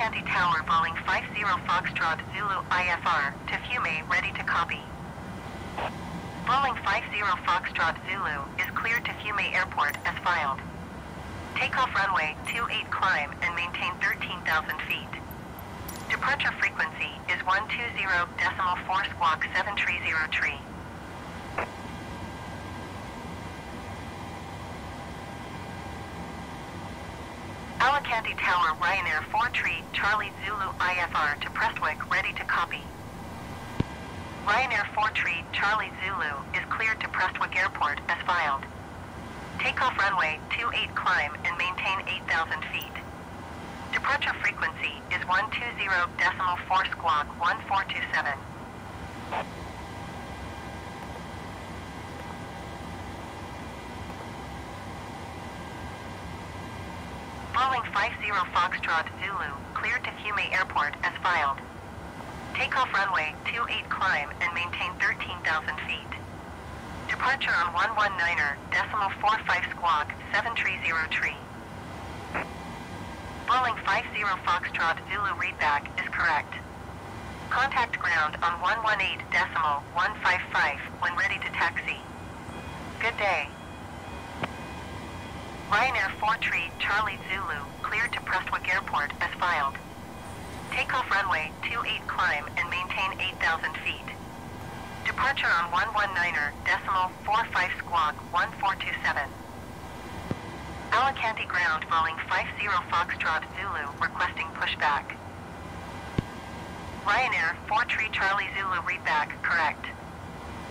Alicante Tower, Boeing 50 Foxtrot Zulu IFR to Fiume, ready to copy. Boeing 50 Foxtrot Zulu is cleared to Fiume Airport as filed. Takeoff runway 28 climb and maintain 13,000 feet. Departure frequency is 120.4 squawk 730 tree. Tower, Ryanair 4 Tree, Charlie Zulu IFR to Prestwick, ready to copy. Ryanair 4 Tree, Charlie Zulu is cleared to Prestwick Airport as filed. Takeoff runway 28 climb and maintain 8,000 feet. Departure frequency is 120.4 squawk 1427. Boeing 50 Foxtrot Zulu, cleared to Fiume Airport as filed. Takeoff runway 28 climb and maintain 13,000 feet. Departure on 119er, decimal 45 squawk, 730 tree. Boeing 50 Foxtrot Zulu readback is correct. Contact ground on 118 decimal 155 when ready to taxi. Good day. Ryanair 4 Tree Charlie Zulu cleared to Prestwick Airport as filed. Takeoff runway 28 climb and maintain 8,000 feet. Departure on 119er decimal 45 squawk 1427. Alicante ground Boeing 50 Foxtrot Zulu requesting pushback. Ryanair 4 Tree Charlie Zulu readback correct.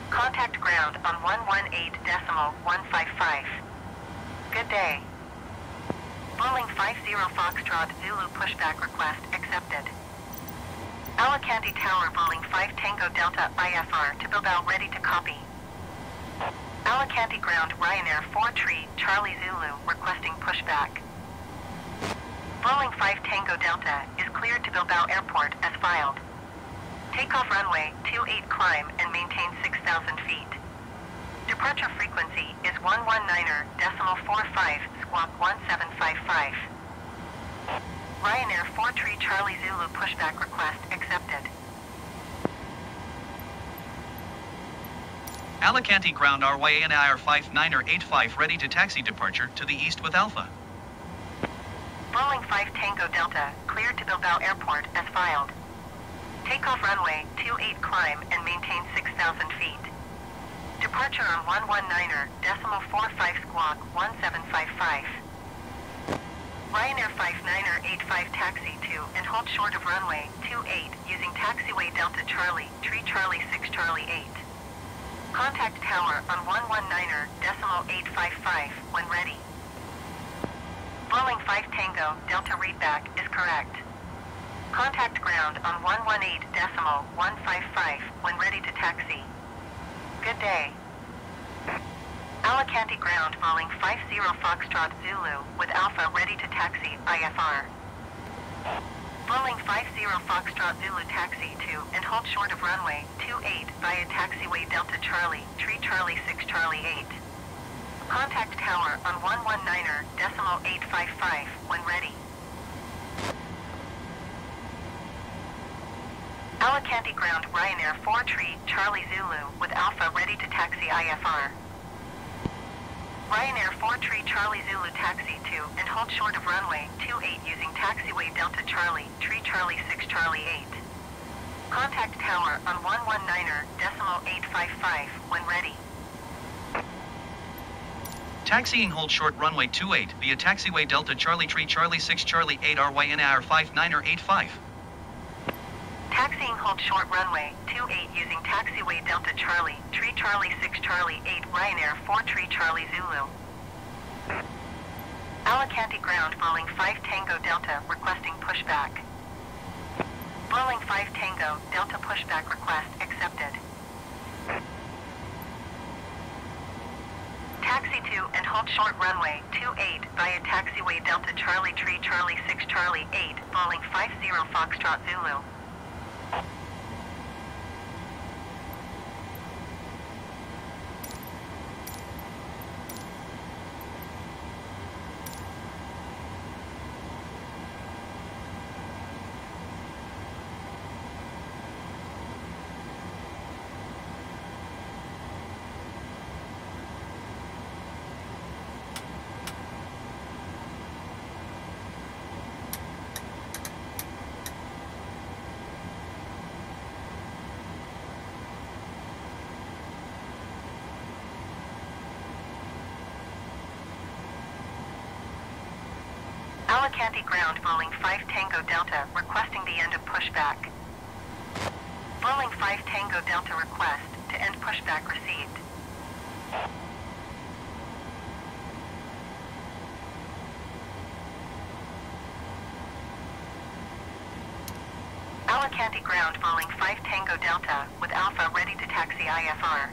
Contact ground on 118 decimal 155. Good day. Boeing 50 Foxtrot Zulu pushback request accepted. Alicante Tower Boeing 5 Tango Delta IFR to Bilbao ready to copy. Alicante ground Ryanair 4 Tree Charlie Zulu requesting pushback. Boeing 5 Tango Delta is cleared to Bilbao Airport as filed. Takeoff runway 28 climb and maintain 6,000 feet. Departure frequency is 119er decimal 45 squawk 1755. Ryanair 4 Tree Charlie Zulu pushback request accepted. Alicante ground Ryanair 59er85 ready to taxi departure to the east with Alpha. Boeing 5 Tango Delta cleared to Bilbao Airport as filed. Takeoff runway 28 climb and maintain 6,000 feet. Departure on 119er decimal 45 squawk 1755. Ryanair 59er 85 taxi to and hold short of runway 28 using taxiway Delta Charlie, Tree Charlie 6 Charlie 8. Contact tower on 119er decimal 855 when ready. Boeing 5 Tango Delta readback is correct. Contact ground on 118 decimal 155 when ready to taxi. Good day. Alicante ground Boeing 50 Foxtrot Zulu with Alpha ready to taxi IFR. Boeing 50 Foxtrot Zulu taxi to and hold short of runway 28 via taxiway Delta Charlie, Tree Charlie 6 Charlie 8. Contact tower on 119er decimal 855 when ready. Alicante ground Ryanair 4 Tree Charlie Zulu with Alpha ready to taxi IFR. Ryanair 4 Tree Charlie Zulu taxi to and hold short of runway 28 using taxiway Delta Charlie, Tree Charlie 6 Charlie 8. Contact tower on 119er decimal 855 when ready. Taxiing hold short runway 28 via taxiway Delta Charlie Tree Charlie 6 Charlie 8 Ryanair 59er85. Taxiing hold short runway 28 using taxiway Delta Charlie, Tree Charlie 6 Charlie 8 Ryanair 4 Tree Charlie Zulu. Alicante ground Boeing 5 Tango Delta requesting pushback. Boeing 5 Tango Delta pushback request accepted. Taxi 2 and hold short runway 28 via taxiway Delta Charlie Tree Charlie 6 Charlie 8 Boeing 50 Foxtrot Zulu. Thank you. Alicante ground rolling 5 Tango Delta requesting the end of pushback. Rolling 5 Tango Delta request to end pushback received. Alicante ground rolling 5 Tango Delta with Alpha ready to taxi IFR.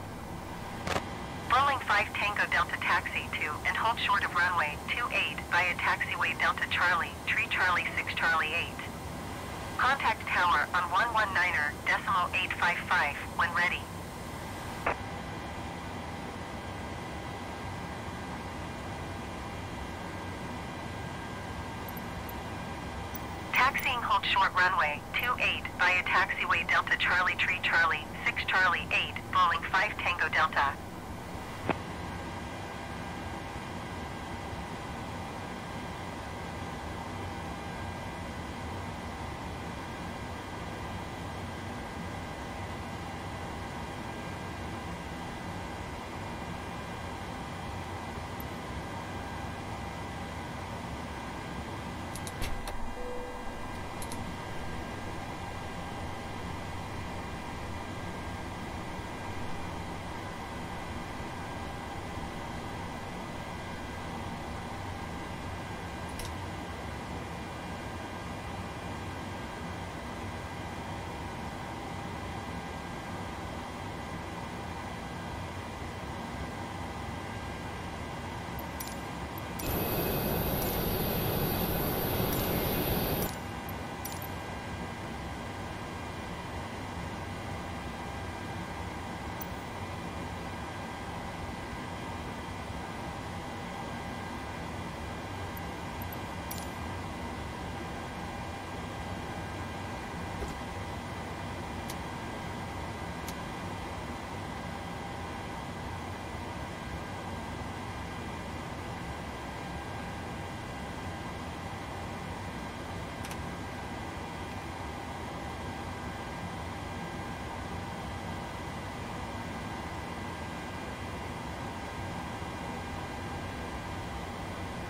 Rolling 5 Tango Delta taxi to and hold short of runway 28 via taxiway Delta Charlie, Tree Charlie 6 Charlie 8. Contact tower on 119er decimal 855 when ready. Taxiing hold short runway 28 via taxiway Delta Charlie Tree Charlie 6 Charlie 8 rolling 5 Tango Delta.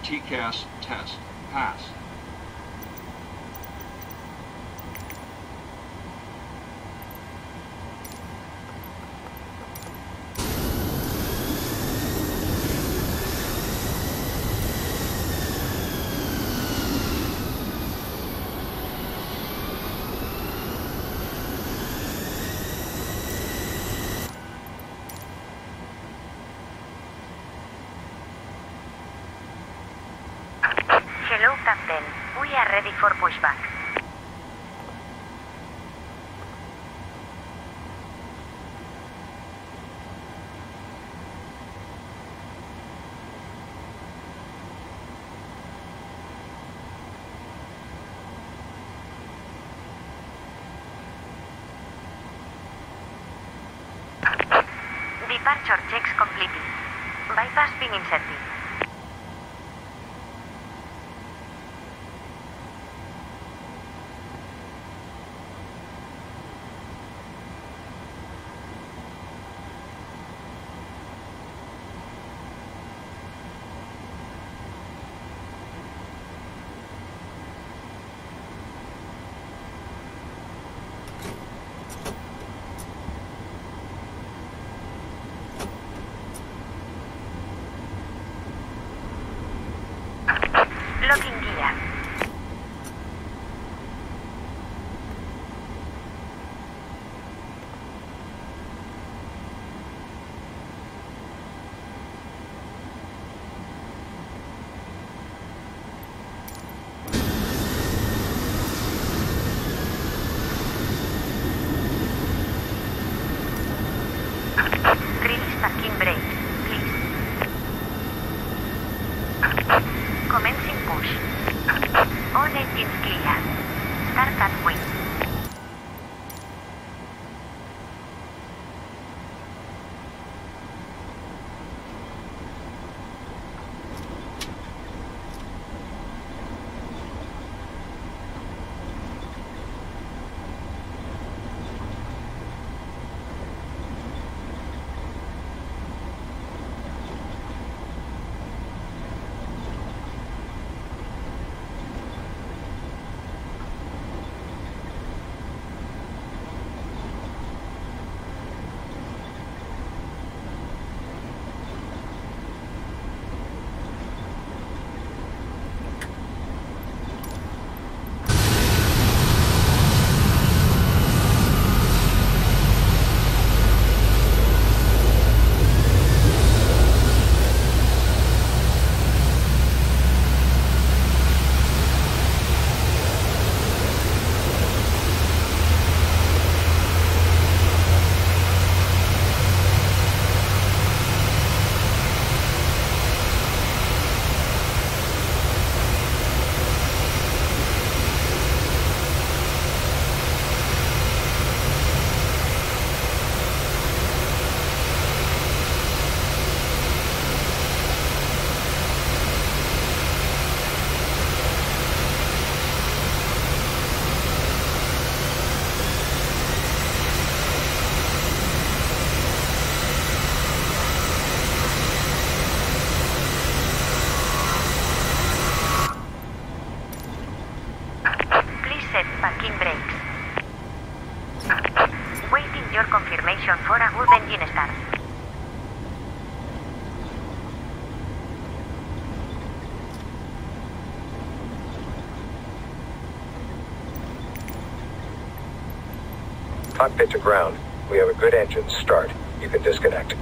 TCAS test. Pass. Ready for pushback. Departure checks completed. Bypass being inserted. Ground. We have a good engine start. You can disconnect.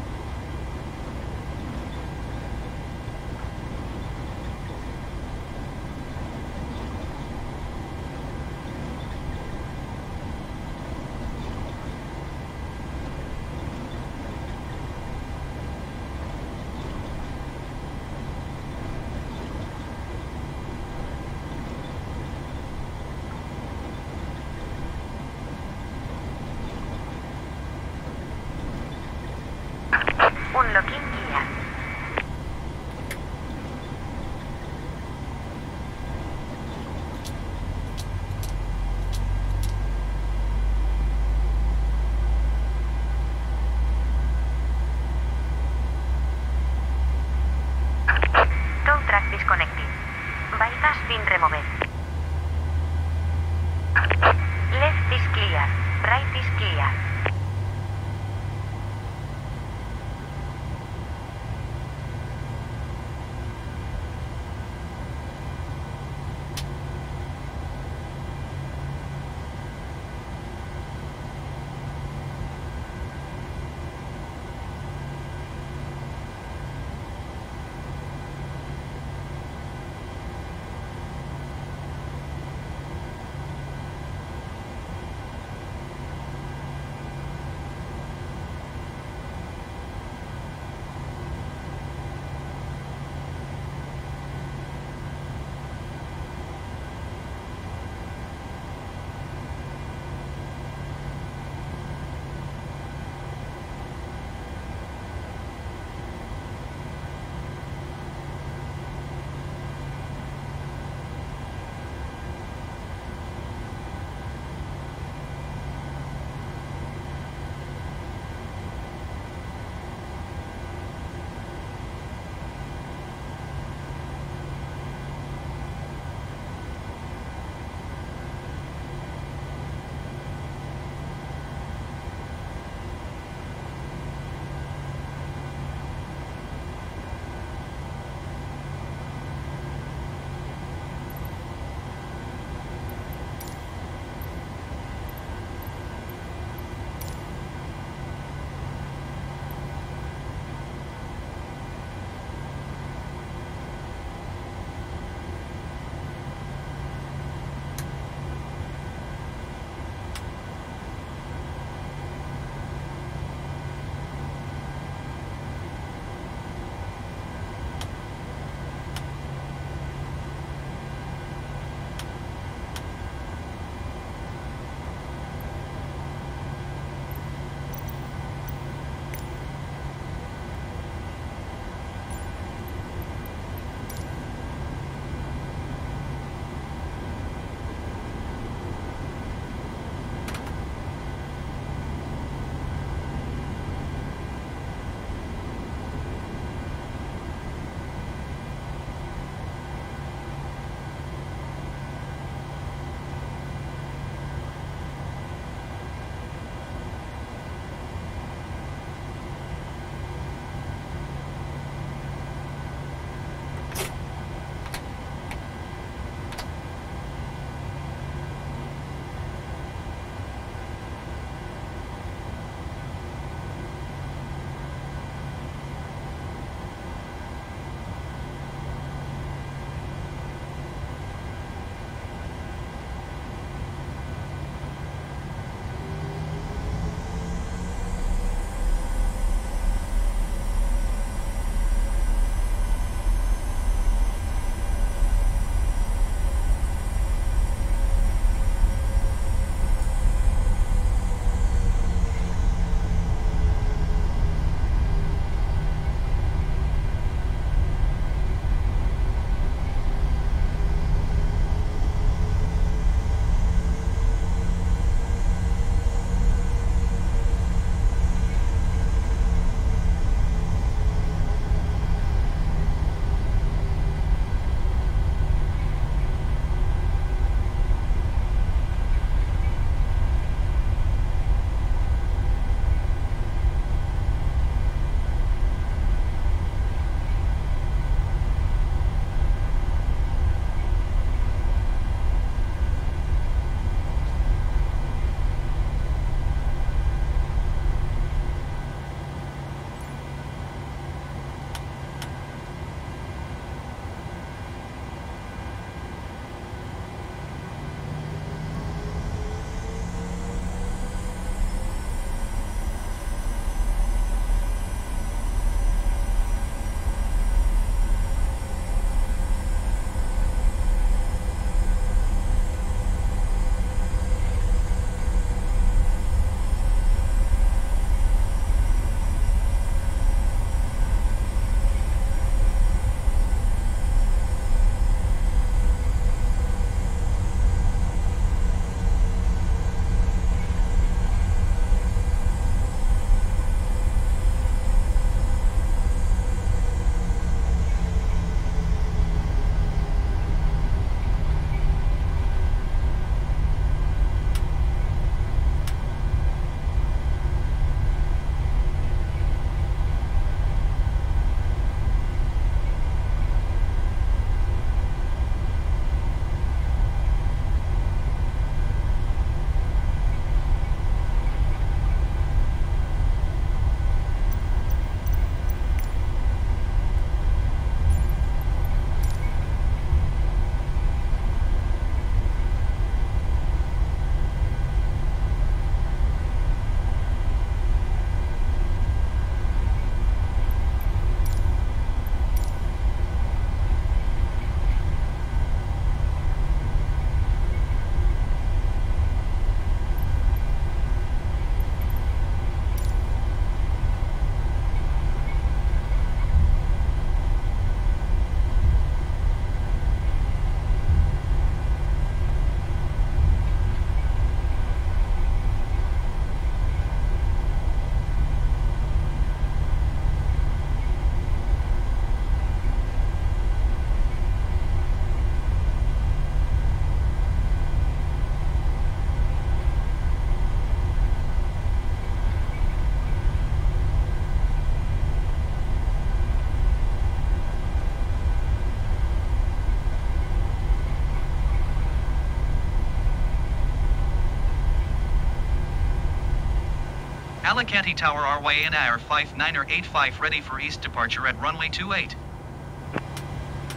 Alicante Tower Ryanair 5985 ready for east departure at runway 28.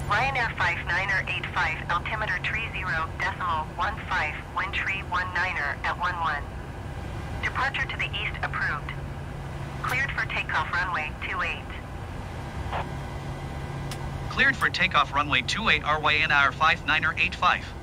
Ryanair 5985 altimeter tree 0 decimal 15 wind tree 19er at 11. Departure to the east approved. Cleared for takeoff runway 28. Cleared for takeoff runway 28 Ryanair 5985.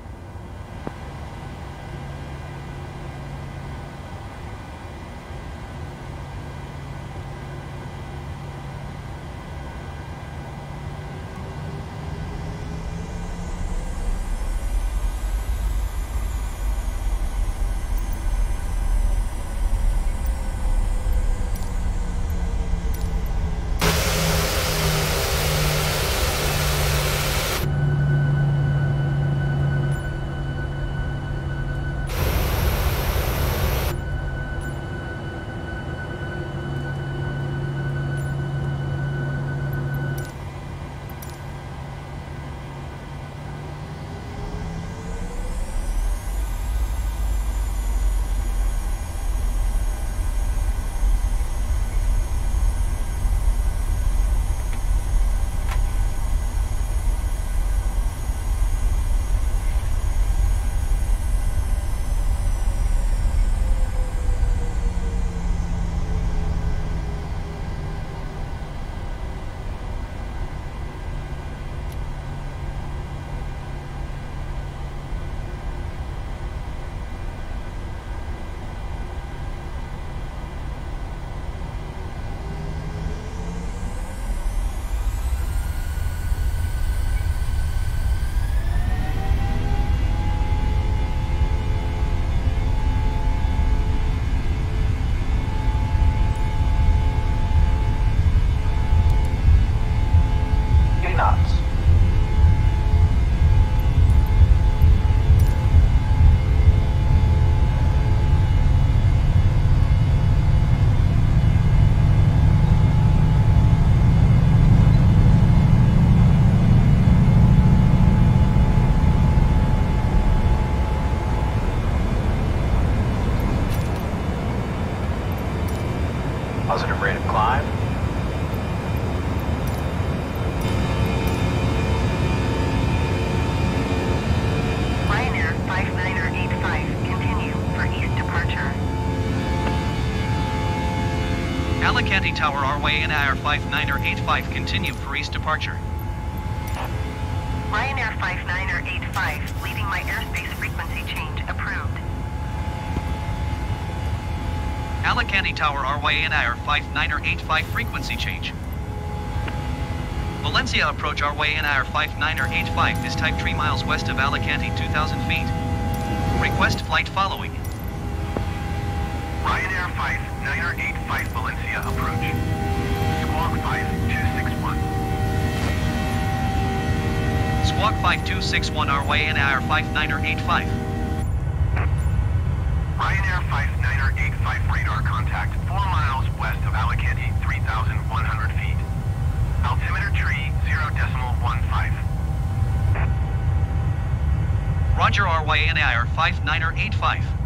Alicante Tower Ryanair 59er85 continue for east departure. Ryanair 59er85, leaving my airspace frequency change approved. Alicante Tower Ryanair 59er85 frequency change. Valencia approach our way in Ryanair 59er85 is type 3 miles west of Alicante 2000 feet. Request flight following. Ryanair 59er85 Valencia approach. Squawk 5261. Squawk 5261 Ryanair 59er85. Ryanair 59er85 radar contact 4 miles west of Alicante 3,100 feet. Altimeter tree 0 decimal 15. Roger Ryanair 59er85.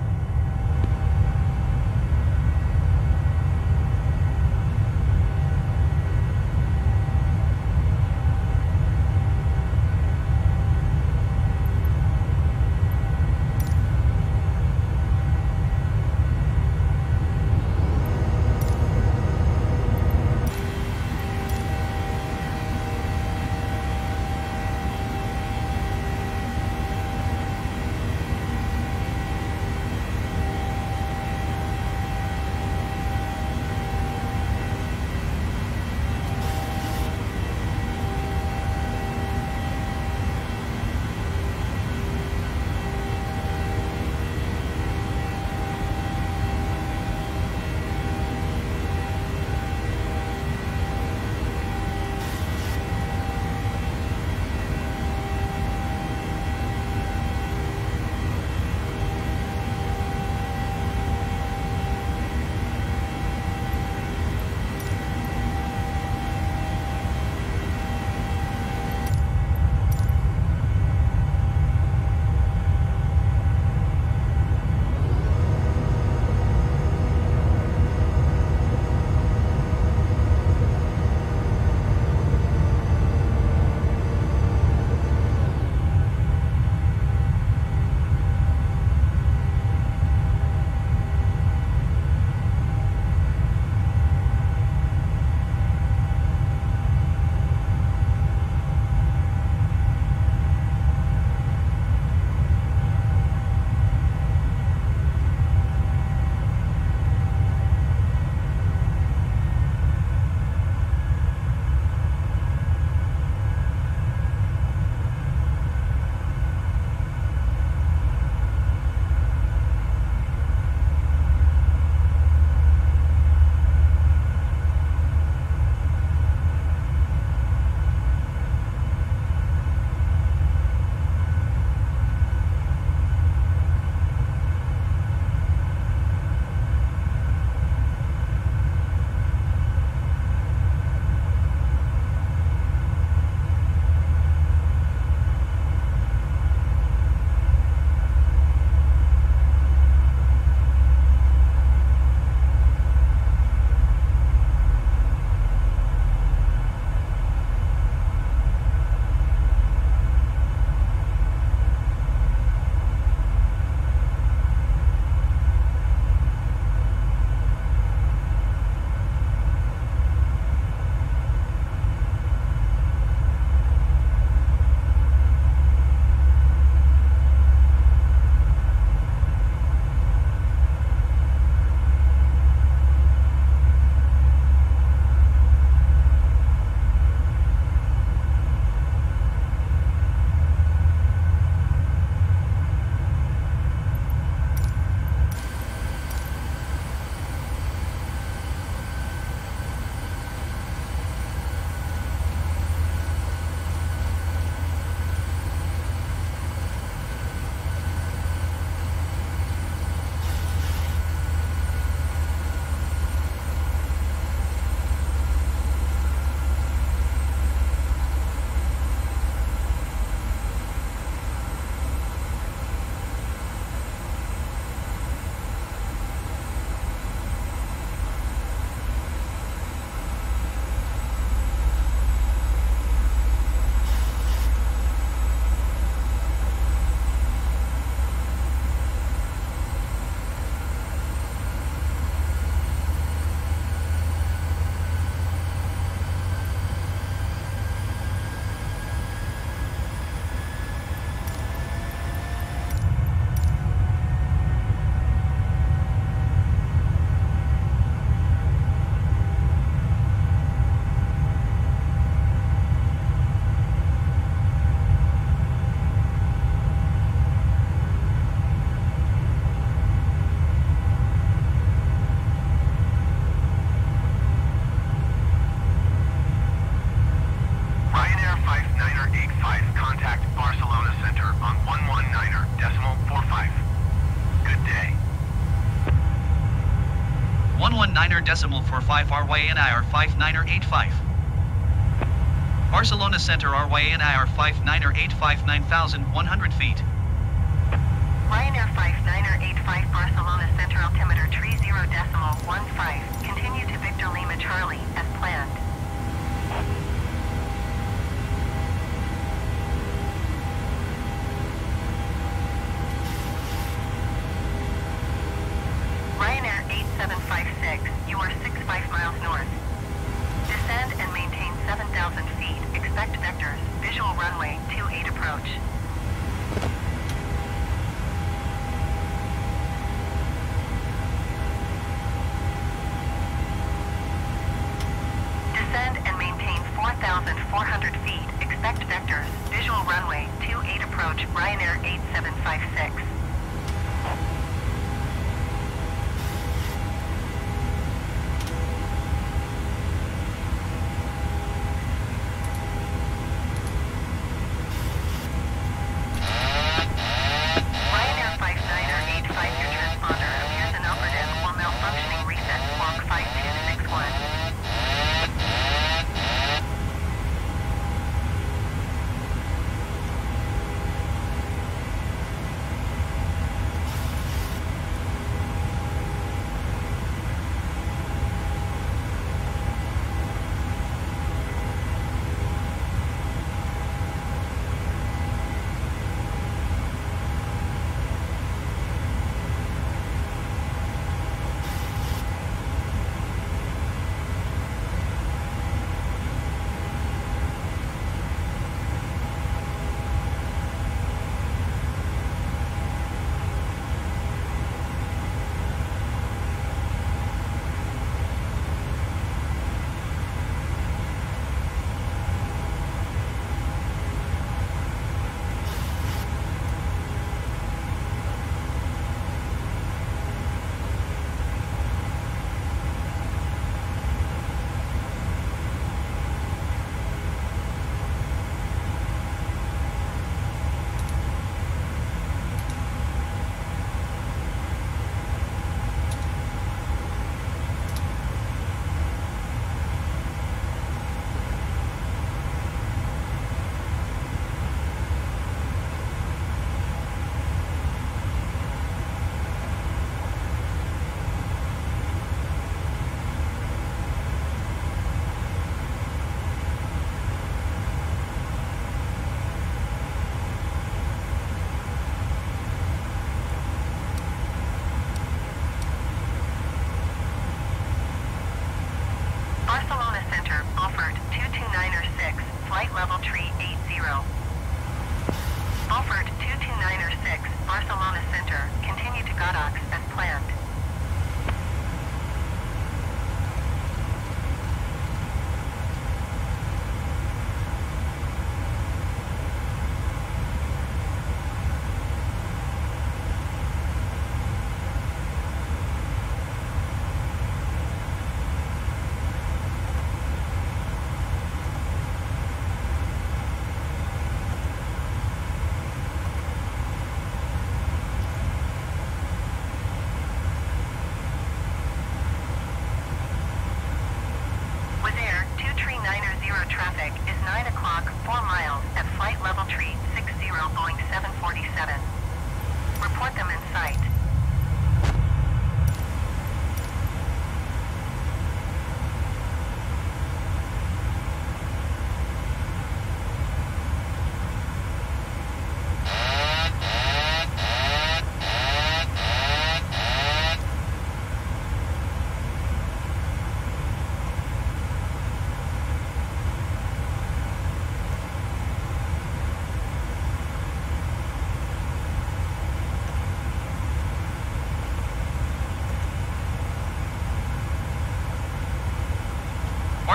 Ryanair decimal 45 Ryanair 59er85. Barcelona Center Ryanair 59er85 9100 feet. Ryanair 59er85 Barcelona Center altimeter tree 0 decimal 15. Continue to Victor Lima Charlie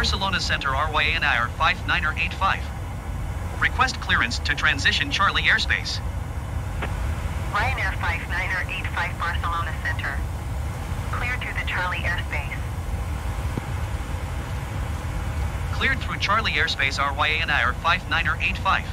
Barcelona Center Ryanair 59er85. Request clearance to transition Charlie airspace. Ryanair 59er85 Barcelona Center. Cleared through the Charlie airspace. Cleared through Charlie airspace Ryanair 59er85.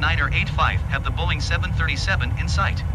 9 or 8-5 have the Boeing 737 in sight.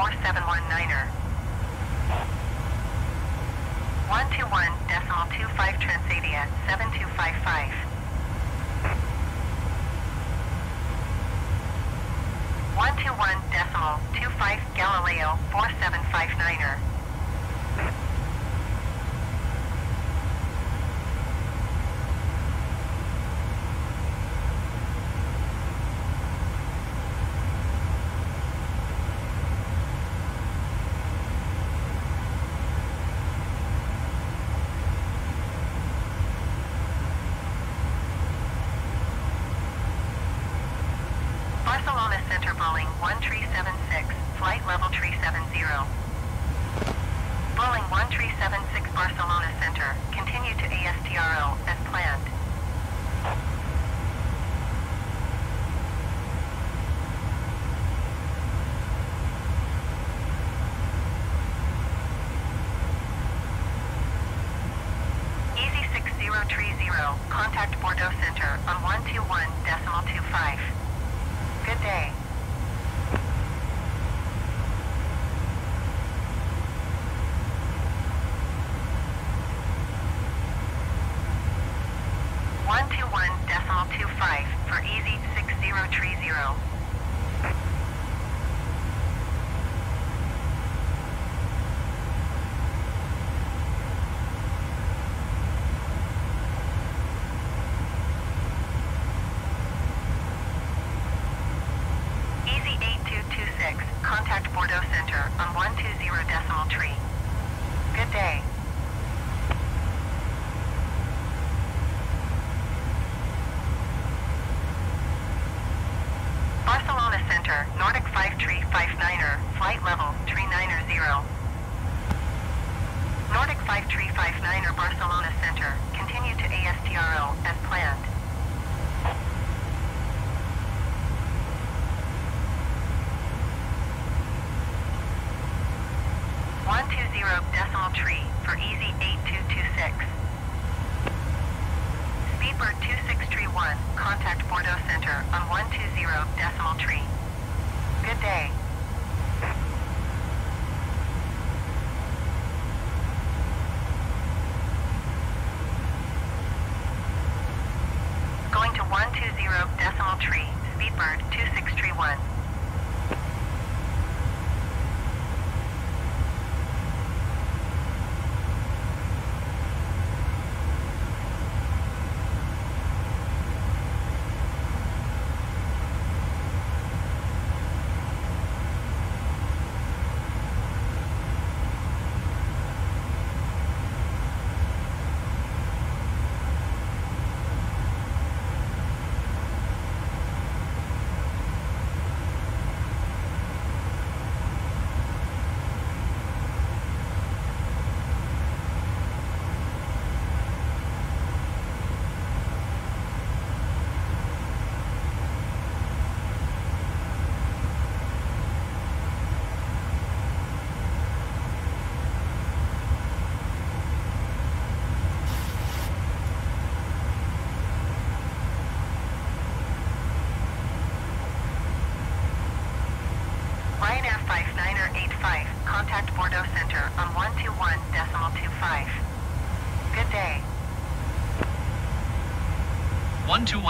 4719er.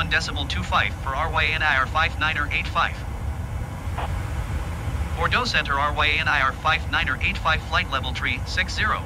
One decimal two five for Ryanair 5985. Bordeaux Center Ryanair 5985 flight level three six zero.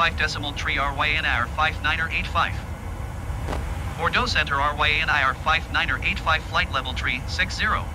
125 decimal tree Ryanair 59er85. Bordeaux Center Ryanair 59er85 flight level tree 60. Ryanair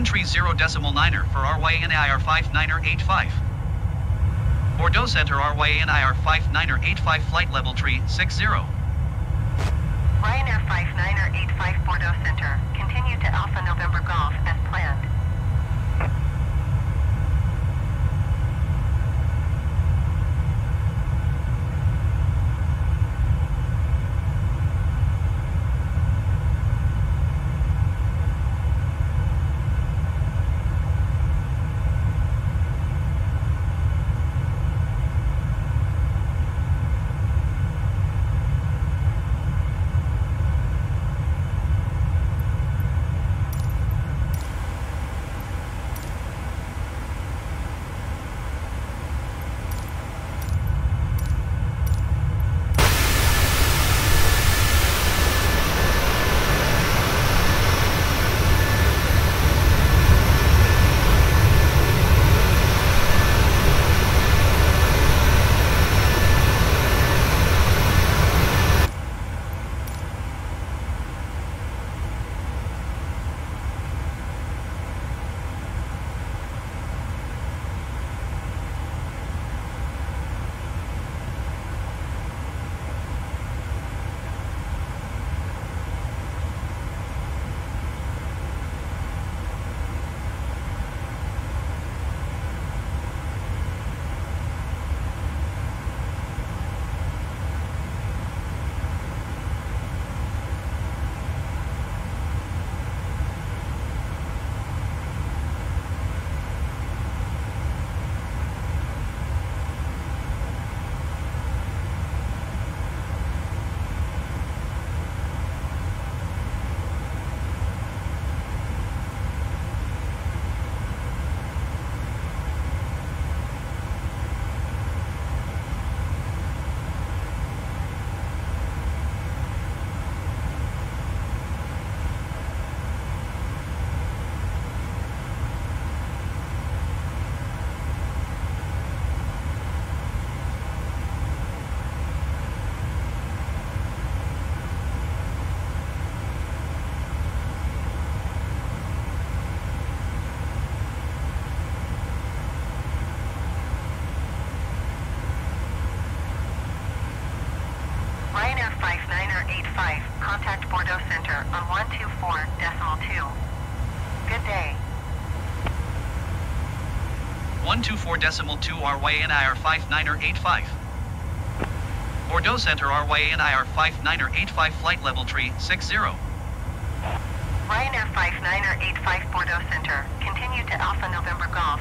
one tree zero decimal niner for Ryanair 5985. Bordeaux Center Ryanair 5 flight level tree 60. Four decimal two Ryanair five niner eight five. Bordeaux Center Ryanair five niner eight five flight level tree six zero. Ryanair 5985 Bordeaux Center. Continue to Alpha November Golf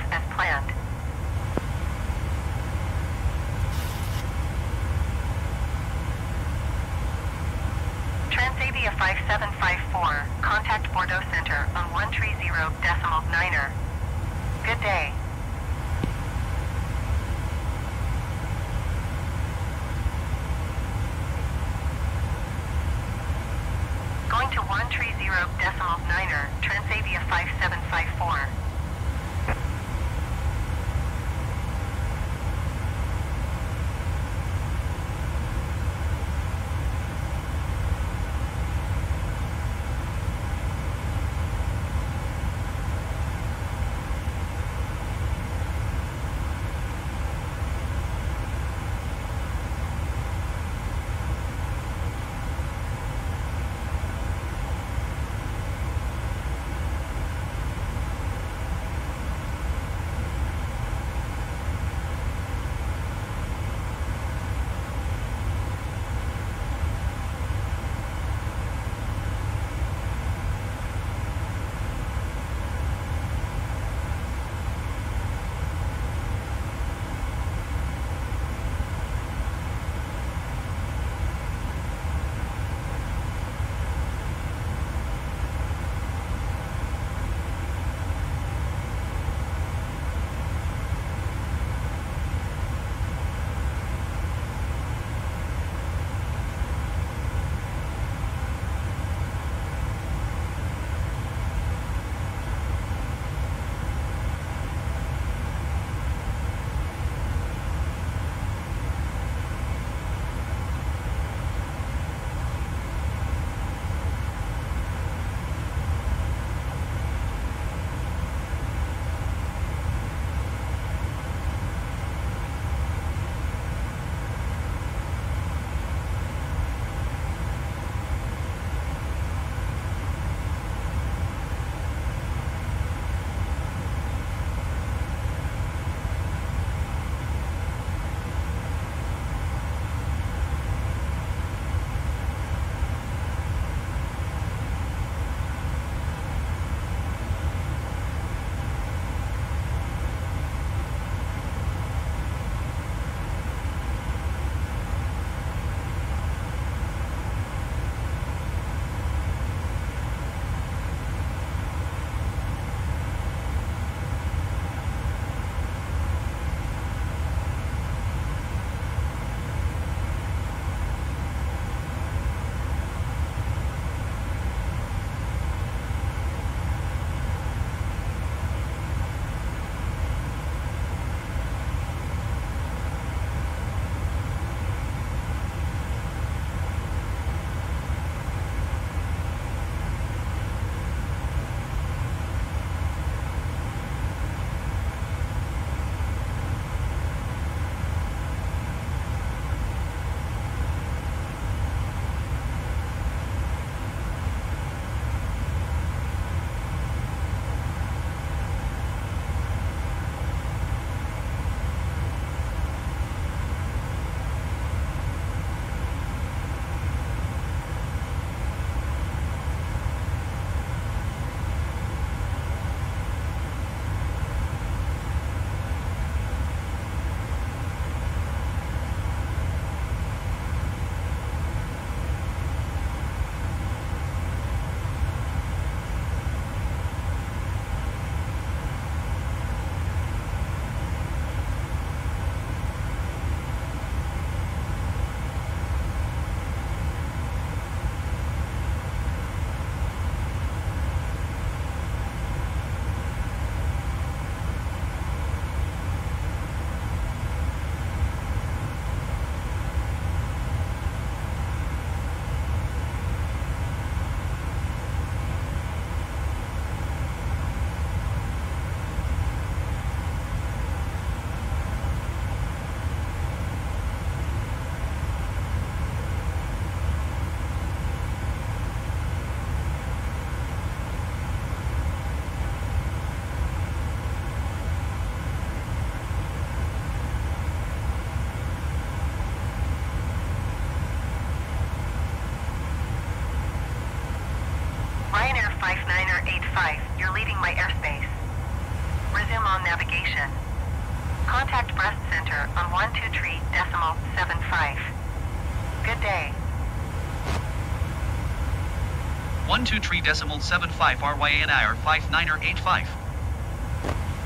123 decimal 75 Ryanair 5 9 8 5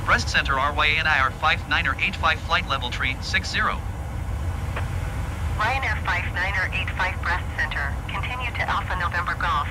Brest Center Ryanair 5 9 8 5 flight level tree 60. Ryanair 5985 Brest Center, continue to Alpha November Golf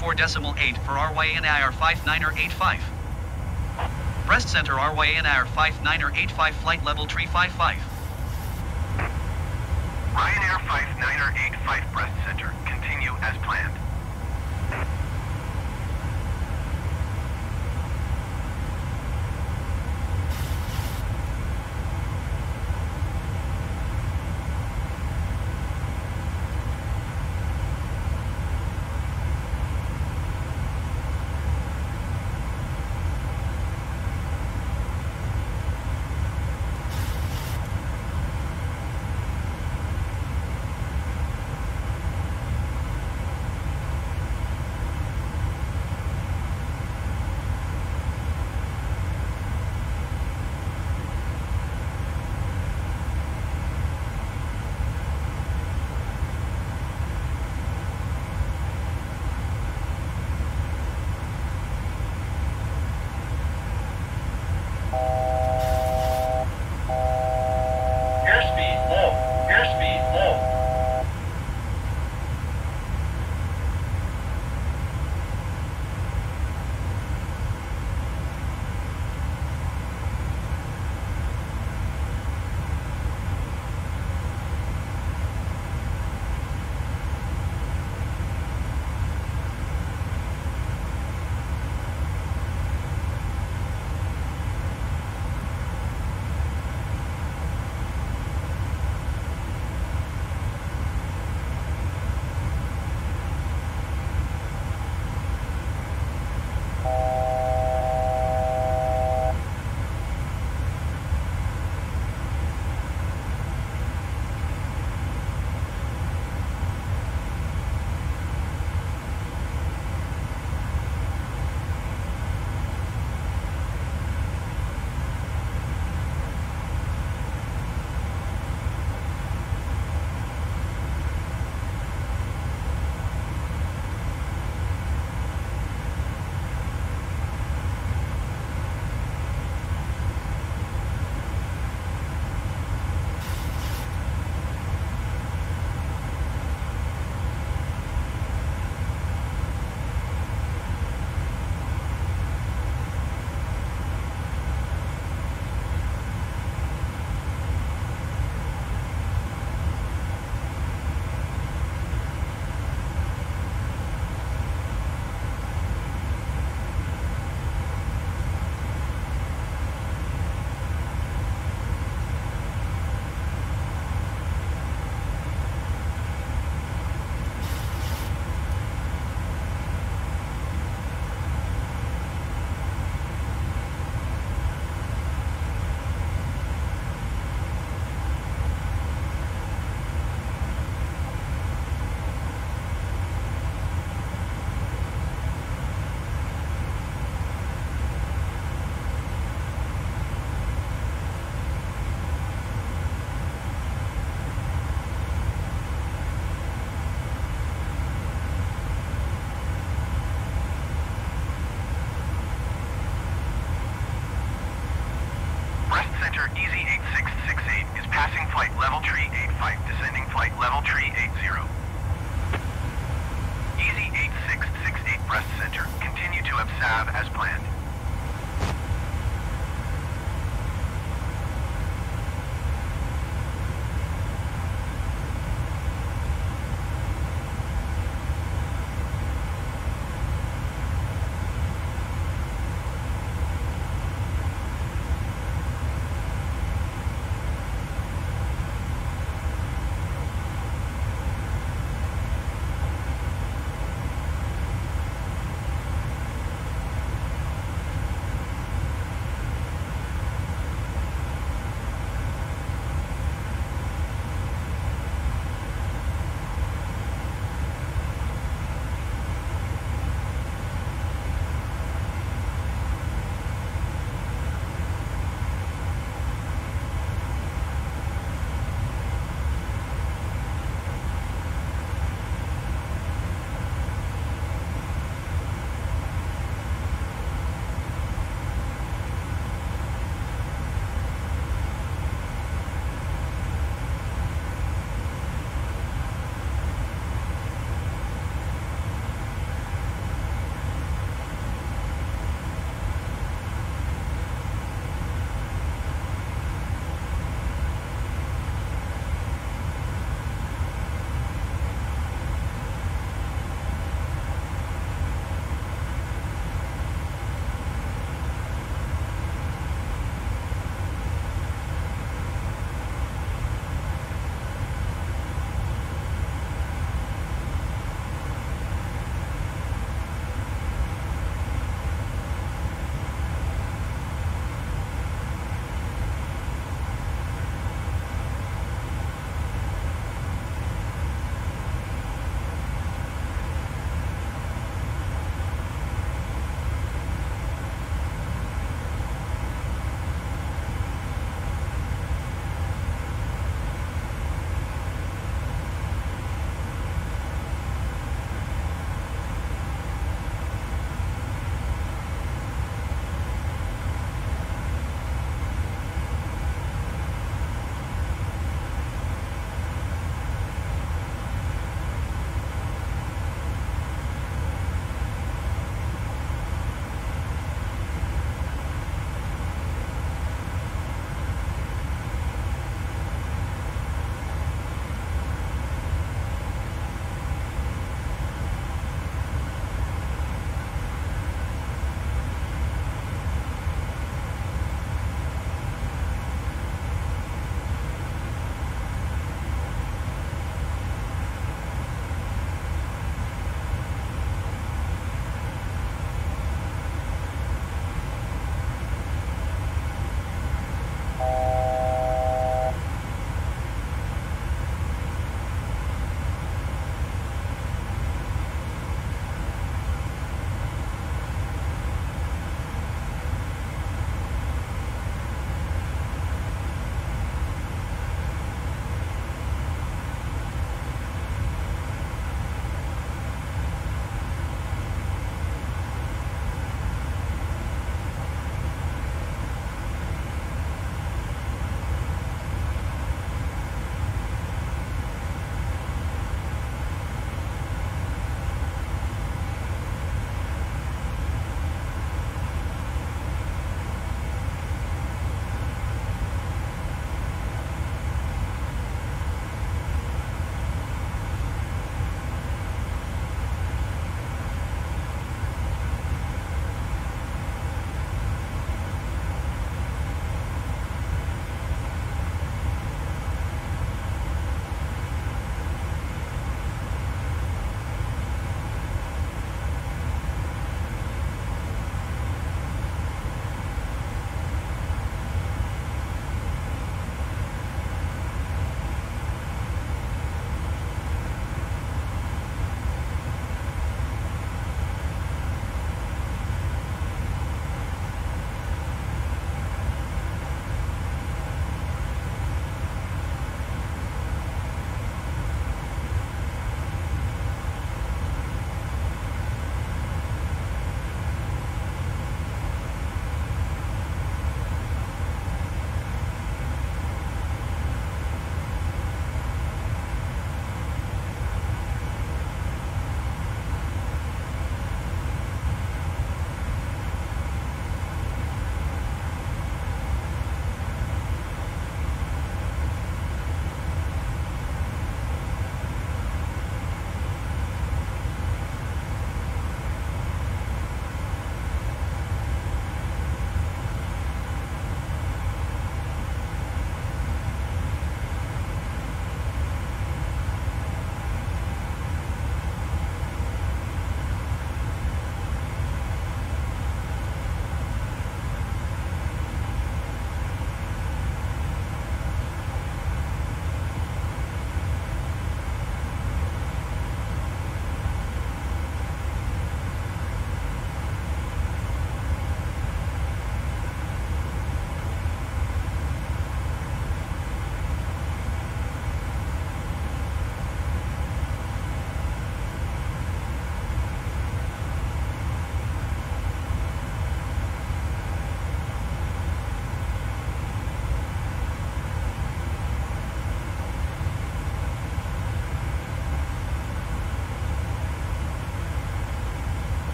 4.8 for Ryanair 5985. Brest Center ryanair 5-9-8-5 flight level 355.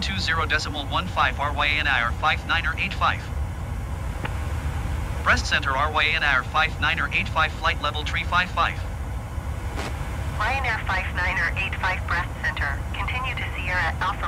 120.15Ryanair 5985. Brest Center Ryanair 5985 flight level 355. Ryanair 5985 Brest Center, continue to Sierra Alpha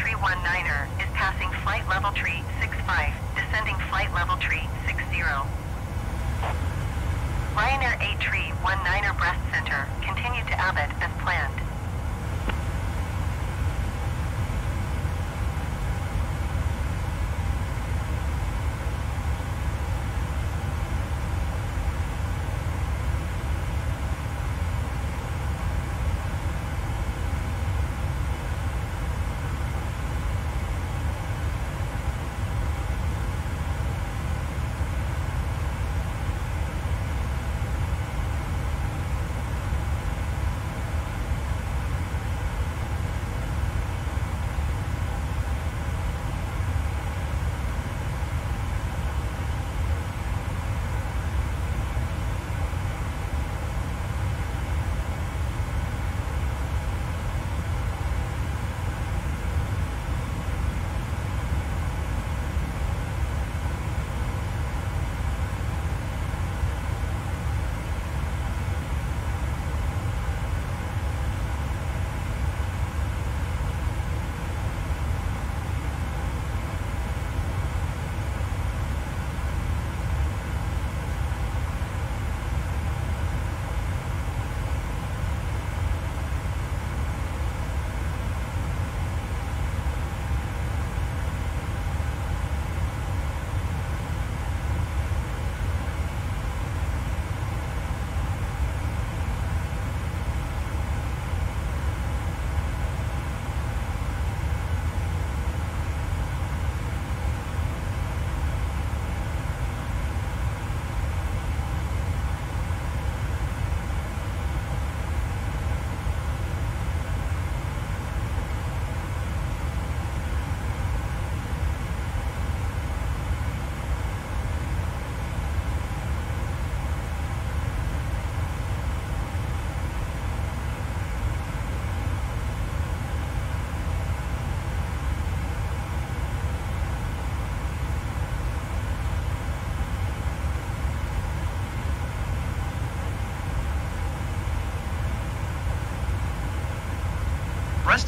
319er.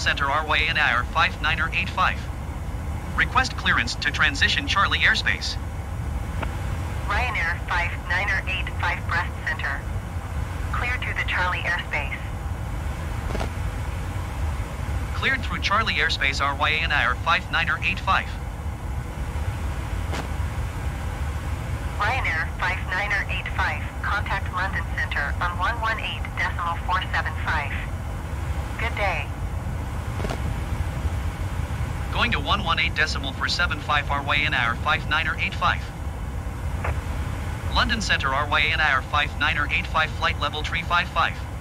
center Ryanair 5985. Request clearance to transition Charlie airspace. Ryanair 5985 Brest Center. Clear through the Charlie airspace. Cleared through Charlie airspace Ryanair 5985. 75 Ryanair 59er85. London Center Ryanair 59er85 flight level 355.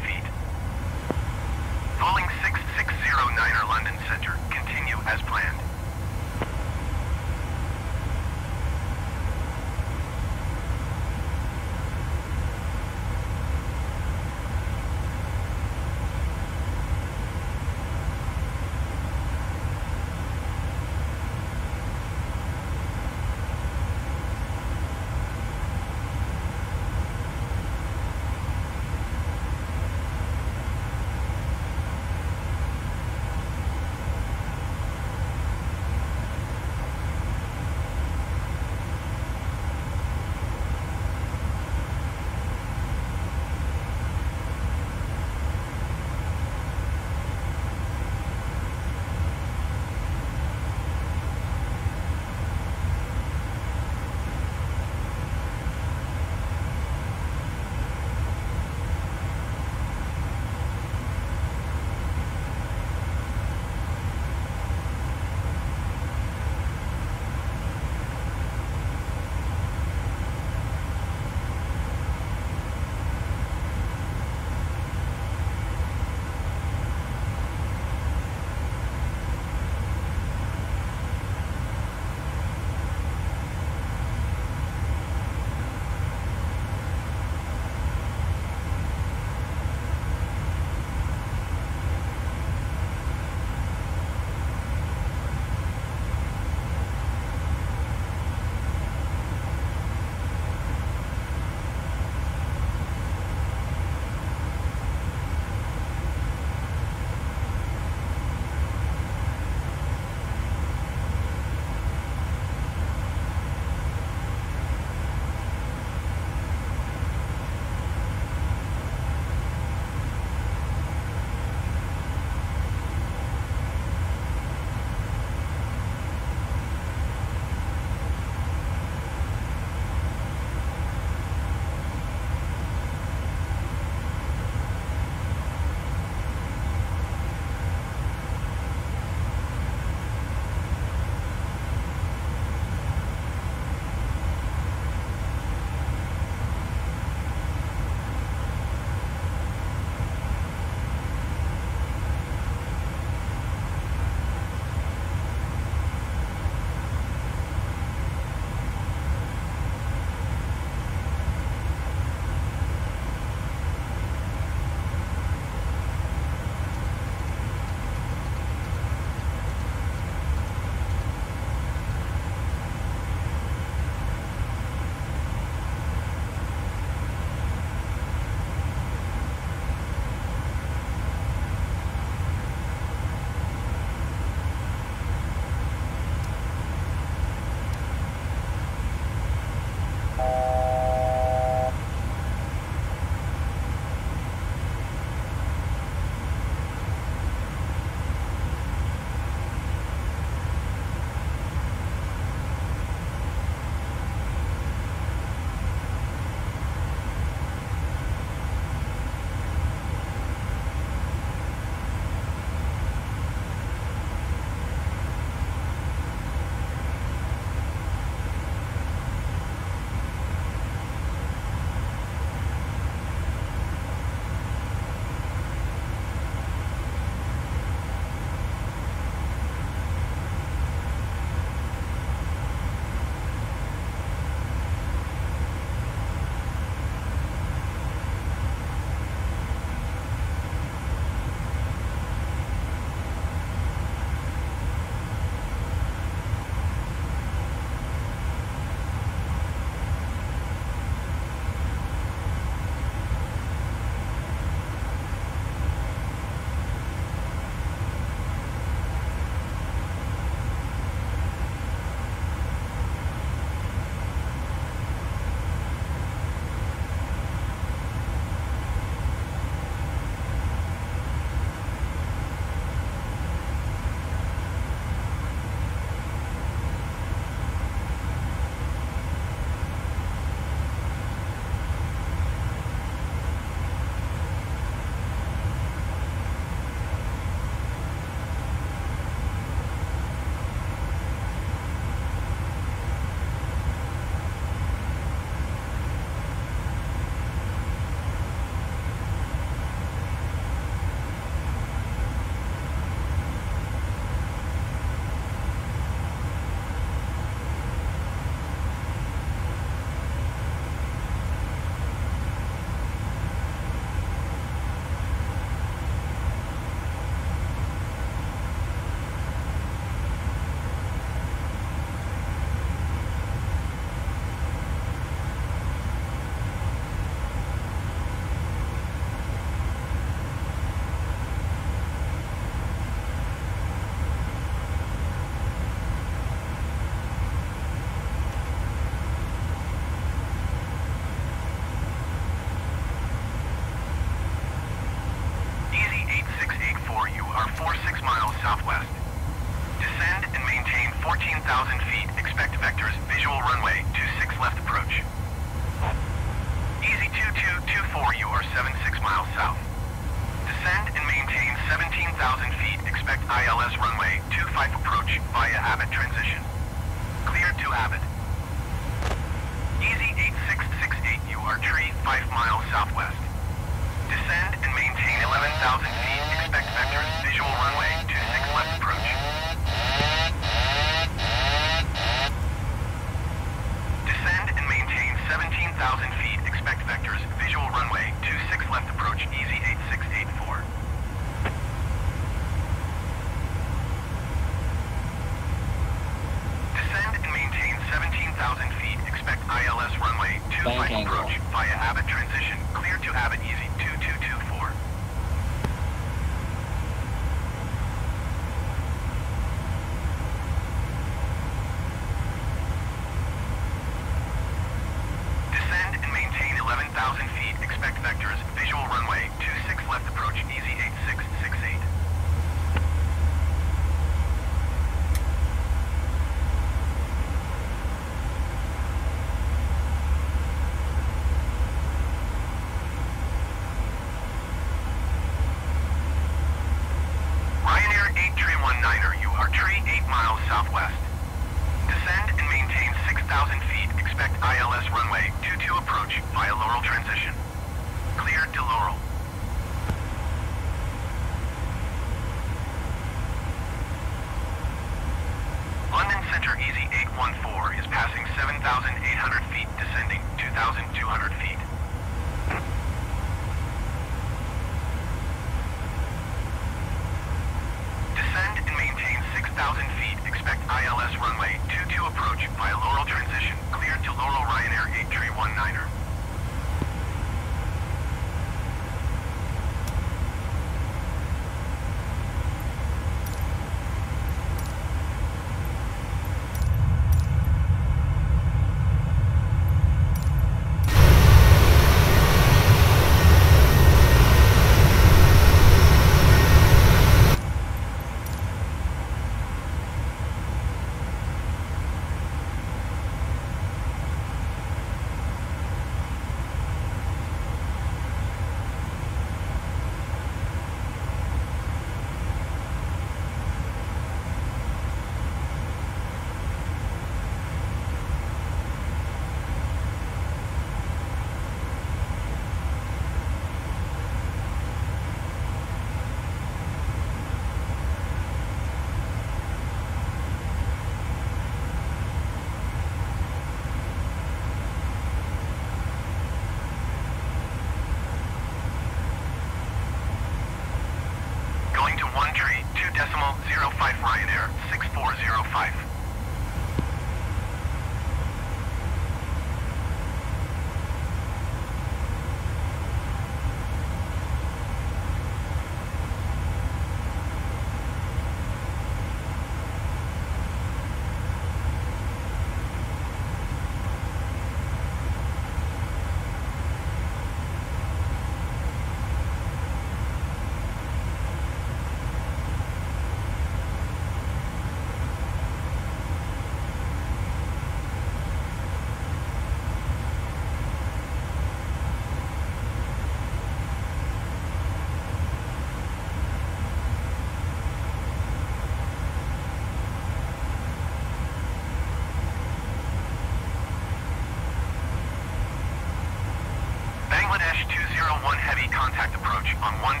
On one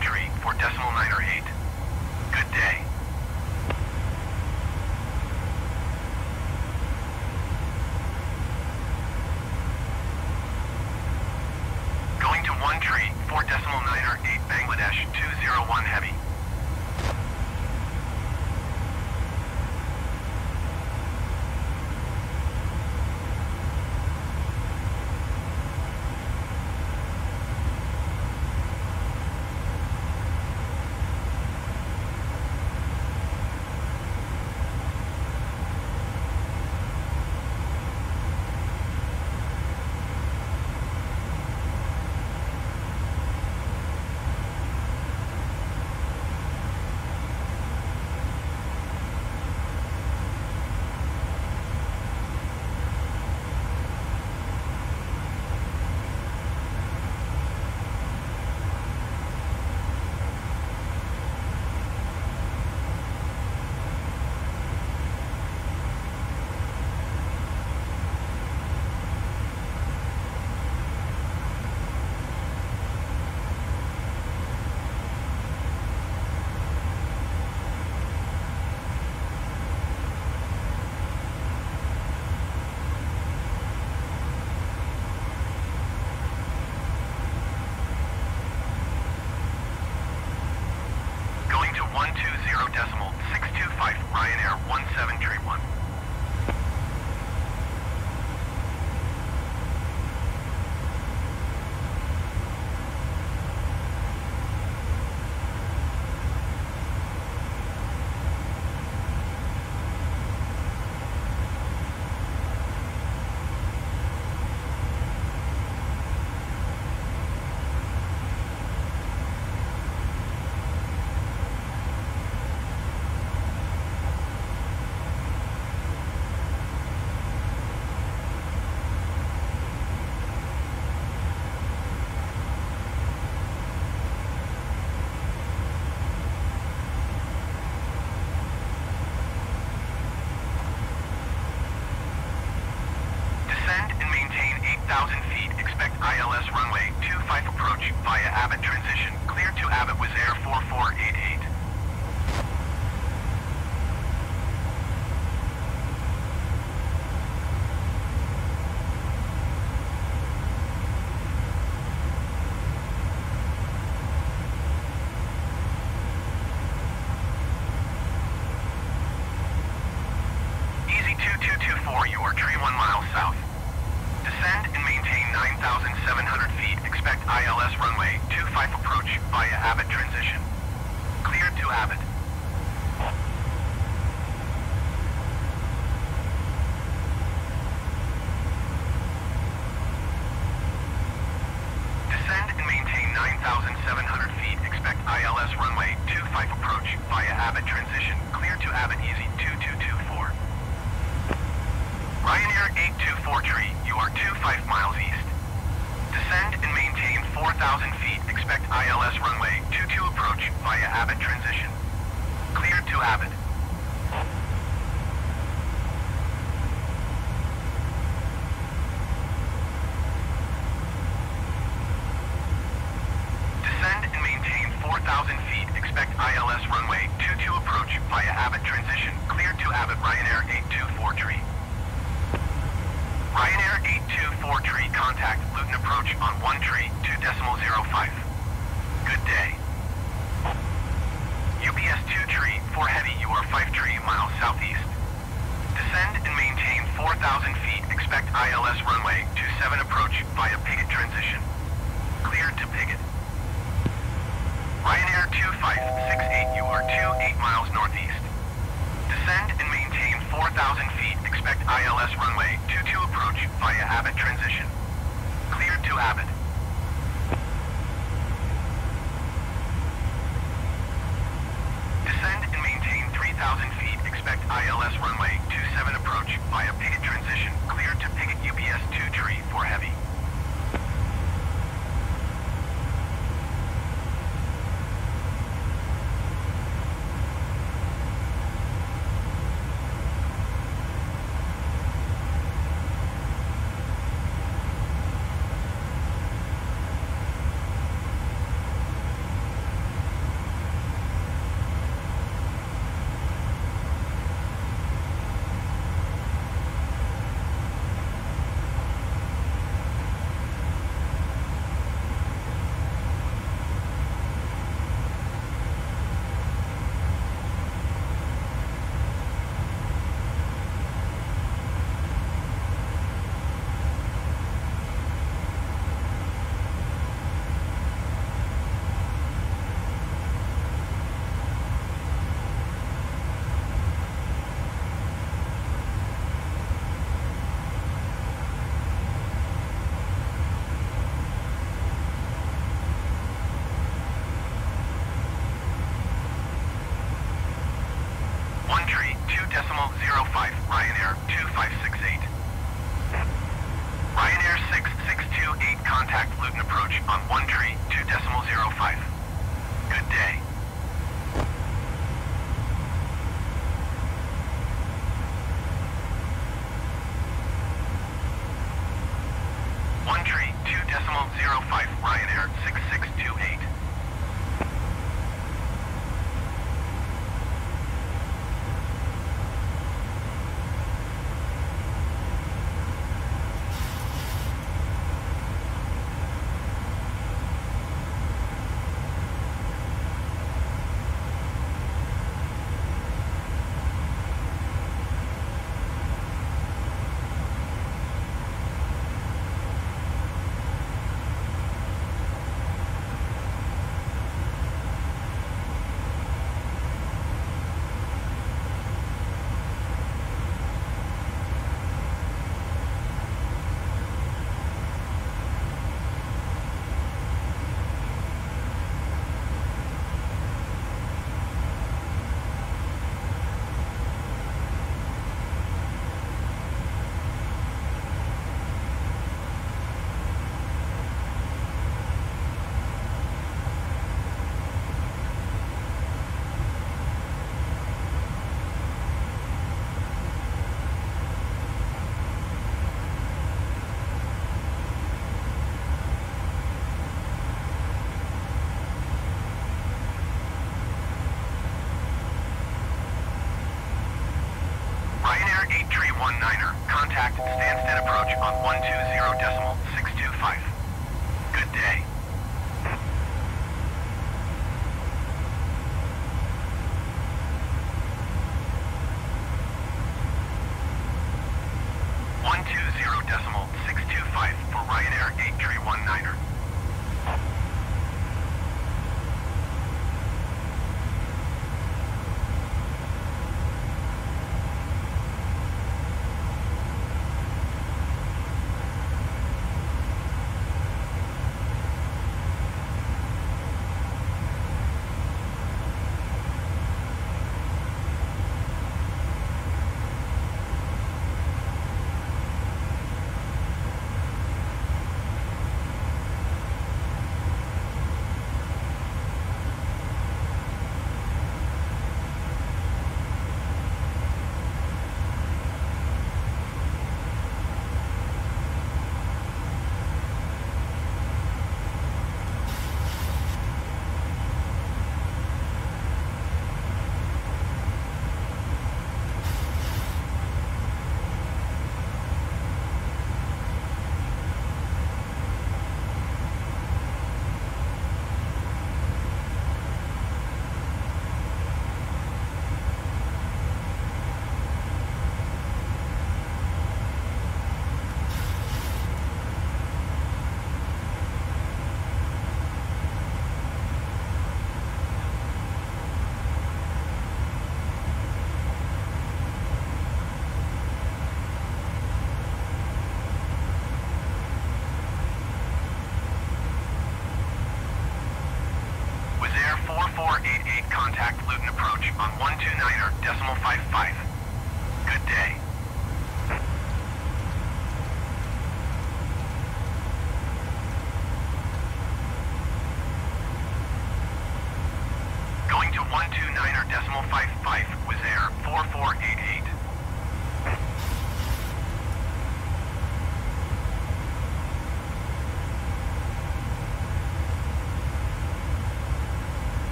decimal 55 Wizz Air 4488.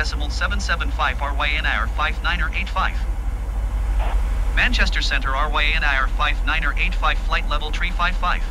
Decimal 775 Ryanair 5985. Manchester Centre Ryanair 5985 flight level 355.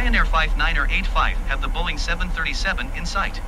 Ryanair 5985 59er 85 have the Boeing 737 in sight.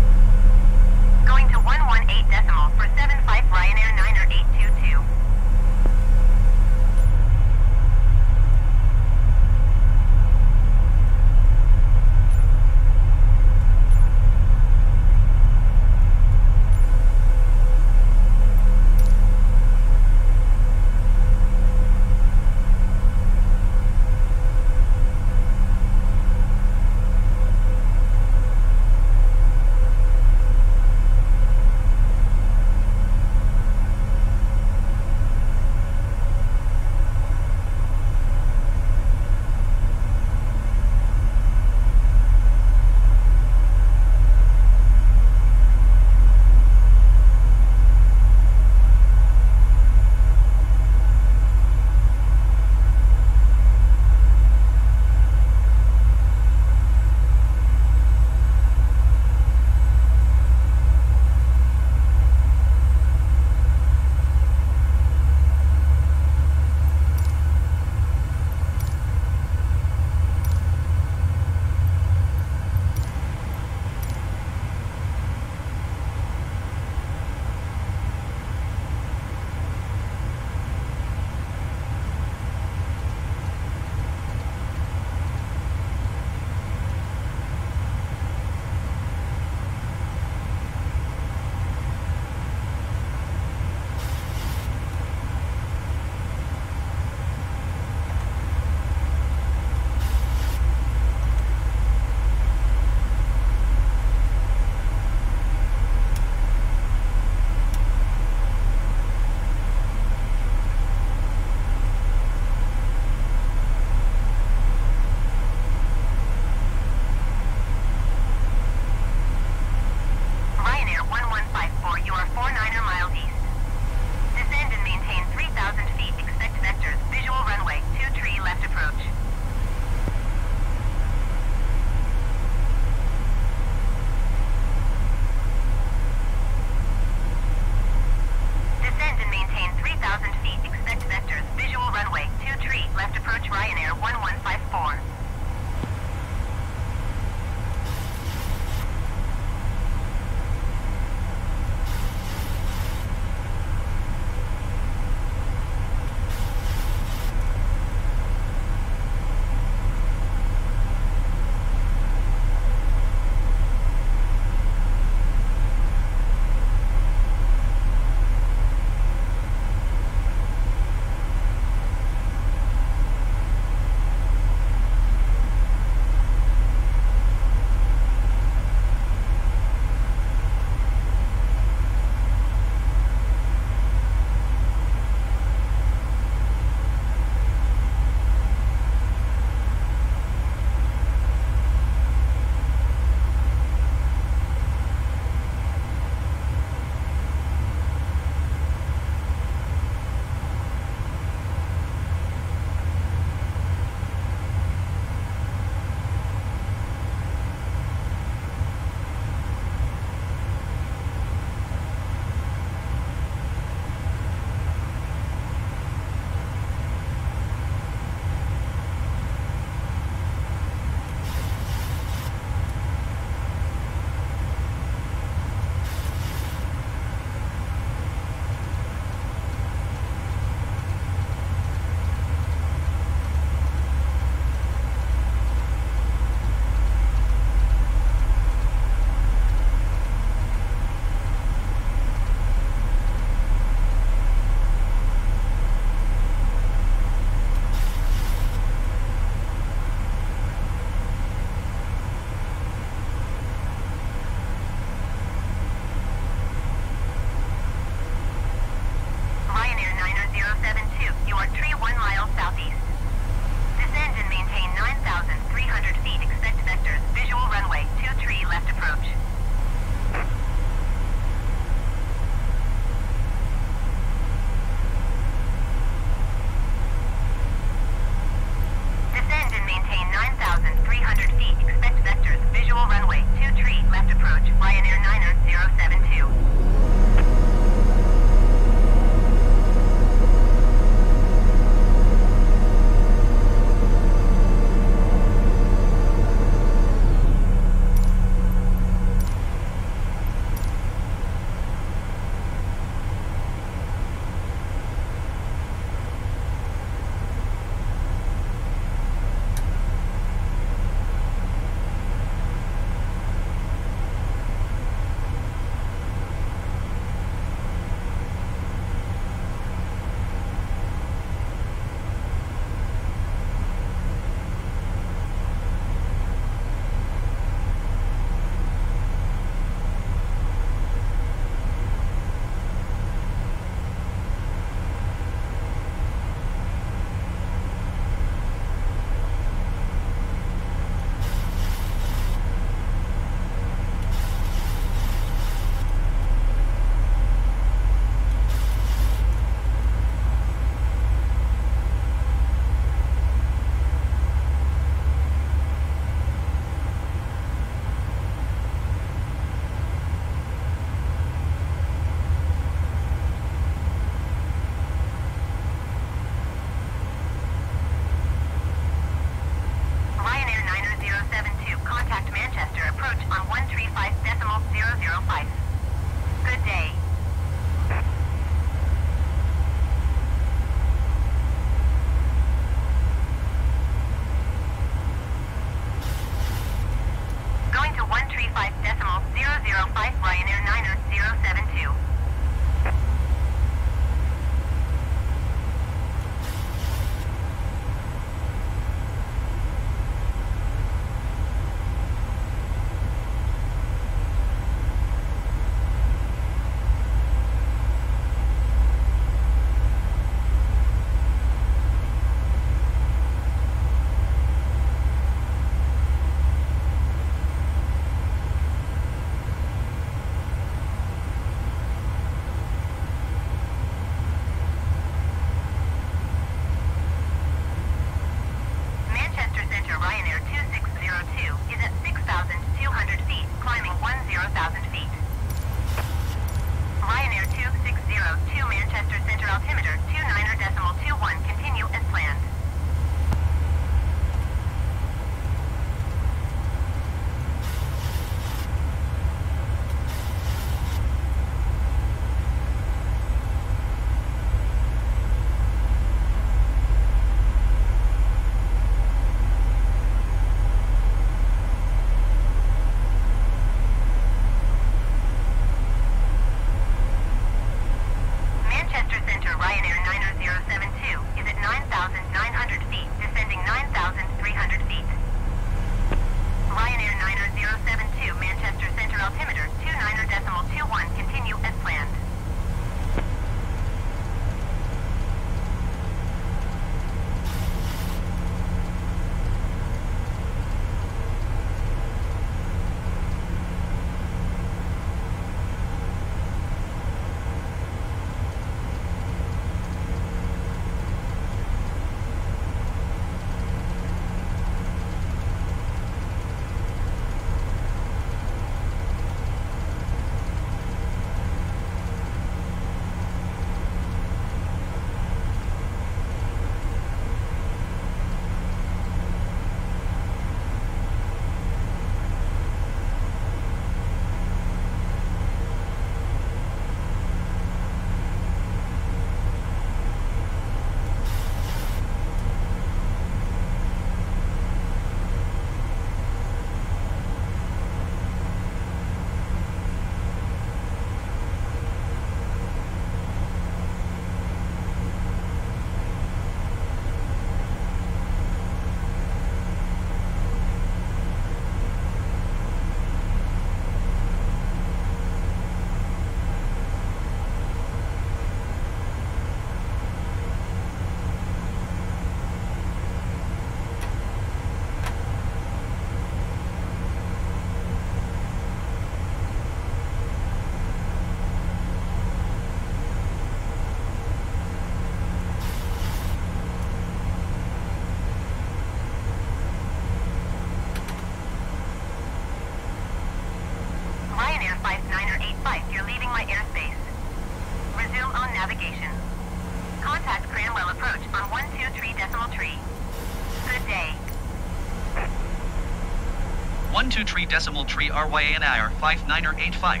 Tree RYANAIR 59er85.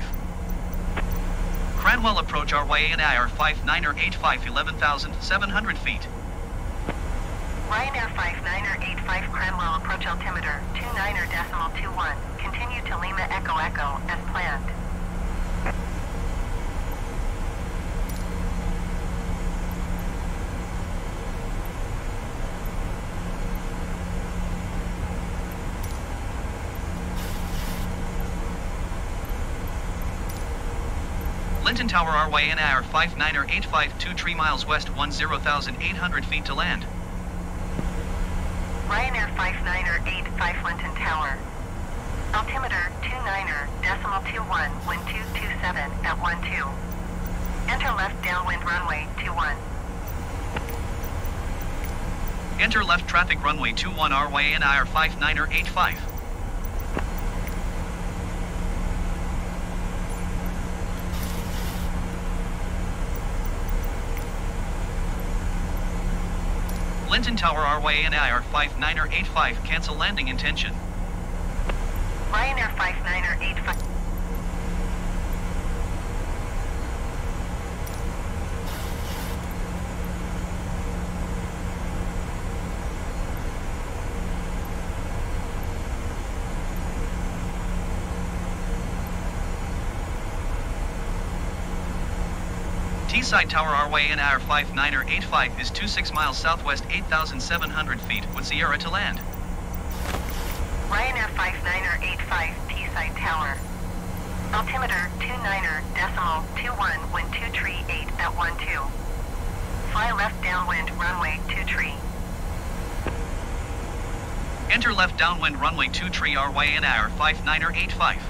Cranwell approach RYANAIR 59er85 11,700 feet. Ryanair 59er85 Cranwell approach altimeter 29er decimal 21. Continue to Lima Echo Echo as planned. Linton Tower RYANAIR 59er85 2 tree miles west 10,800 feet to land. Ryanair 59er85 Linton Tower. Altimeter 29er decimal 21 wind 227 at 12. Enter left downwind runway 21. Enter left traffic runway 21 RYANAIR 59er85. Linton Tower RYANAIR 59er85 cancel landing intention. Ryanair 59er85. Teesside Tower our way in our five is 26 miles southwest 8,700 feet with Sierra to land. Ryanair 5985 Teesside Tower. Altimeter 29er decimal 21 wind 238 at 12. Fly left downwind runway 23. Enter left downwind runway 23 our way in our 5985.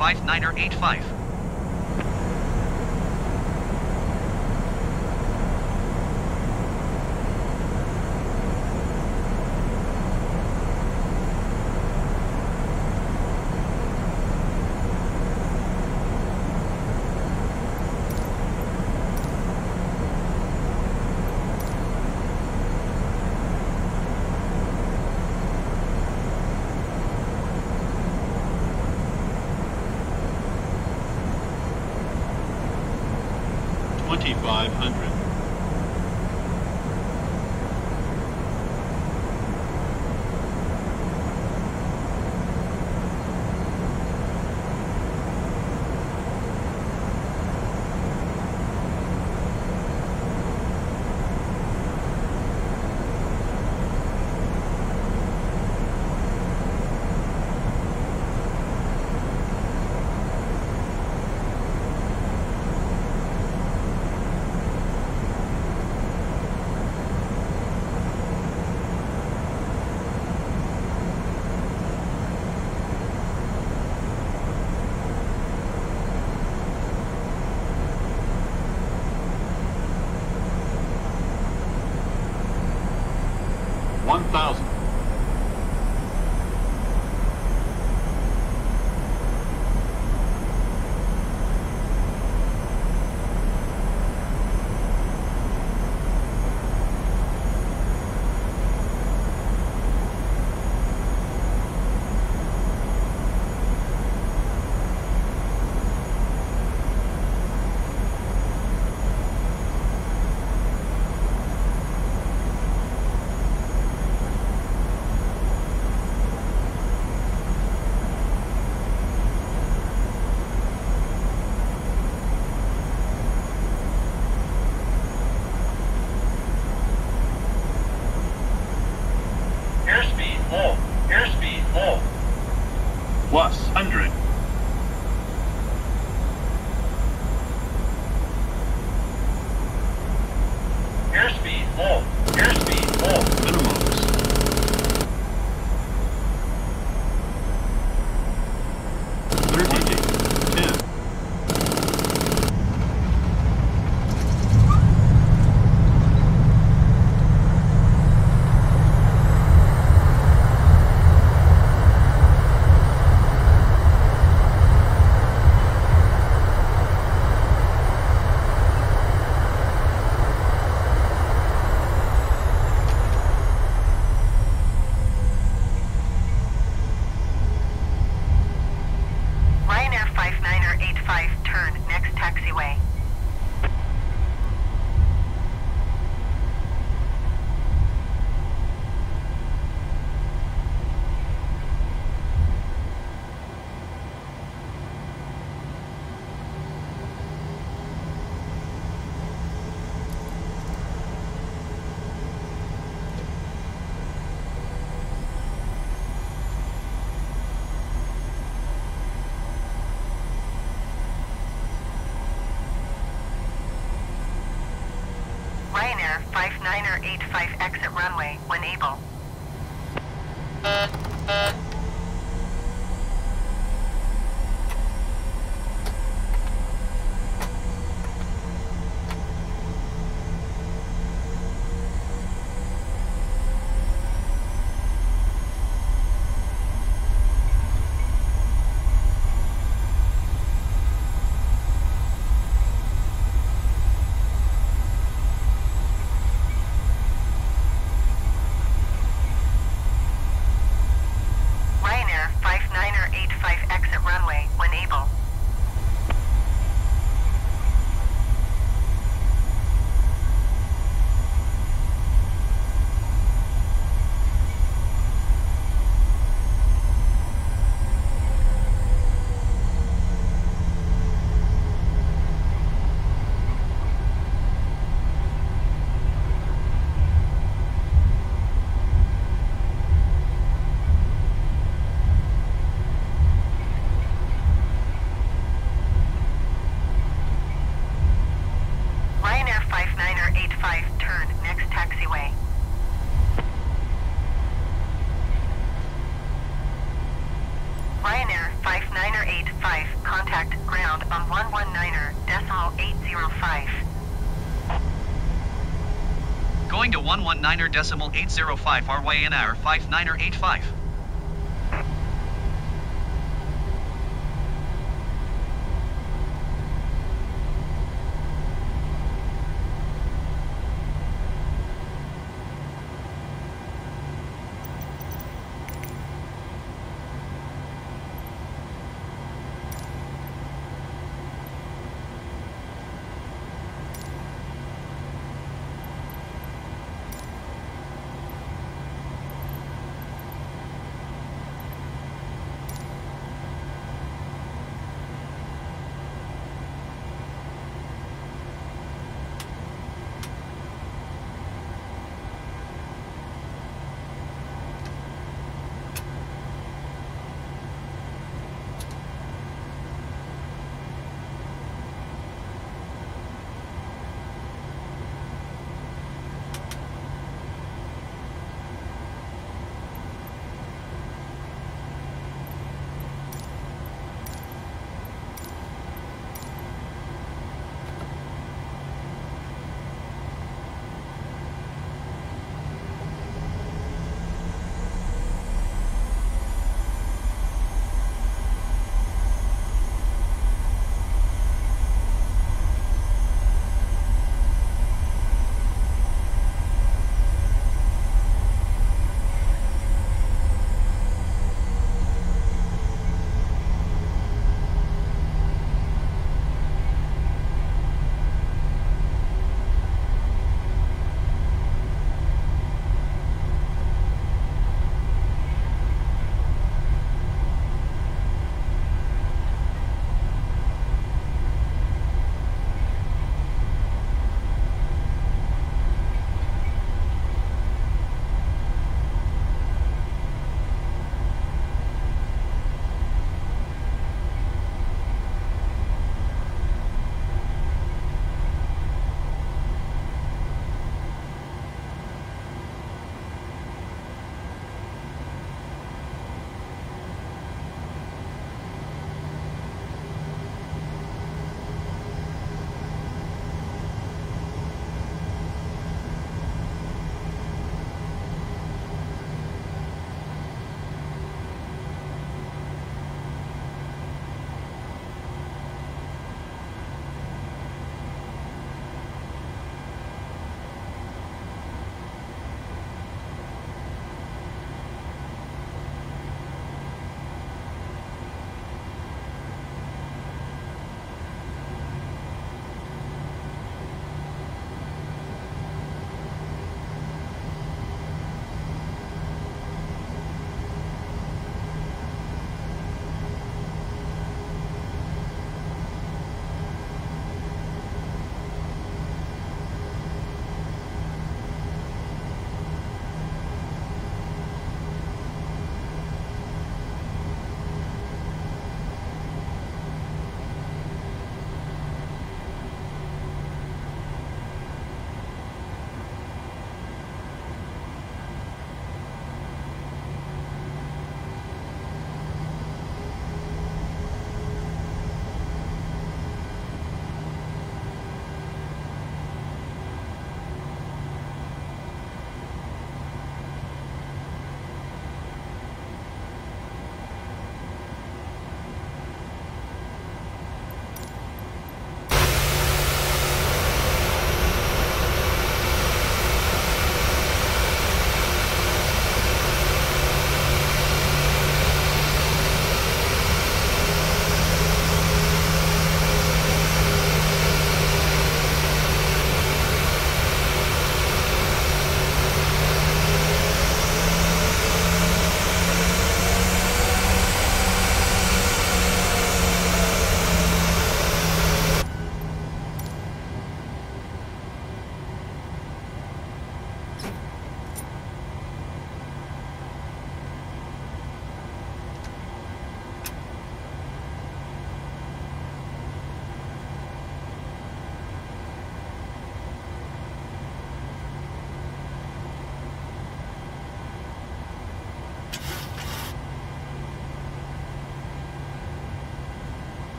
5-9-8-5 decimal 805 our way in our 5985.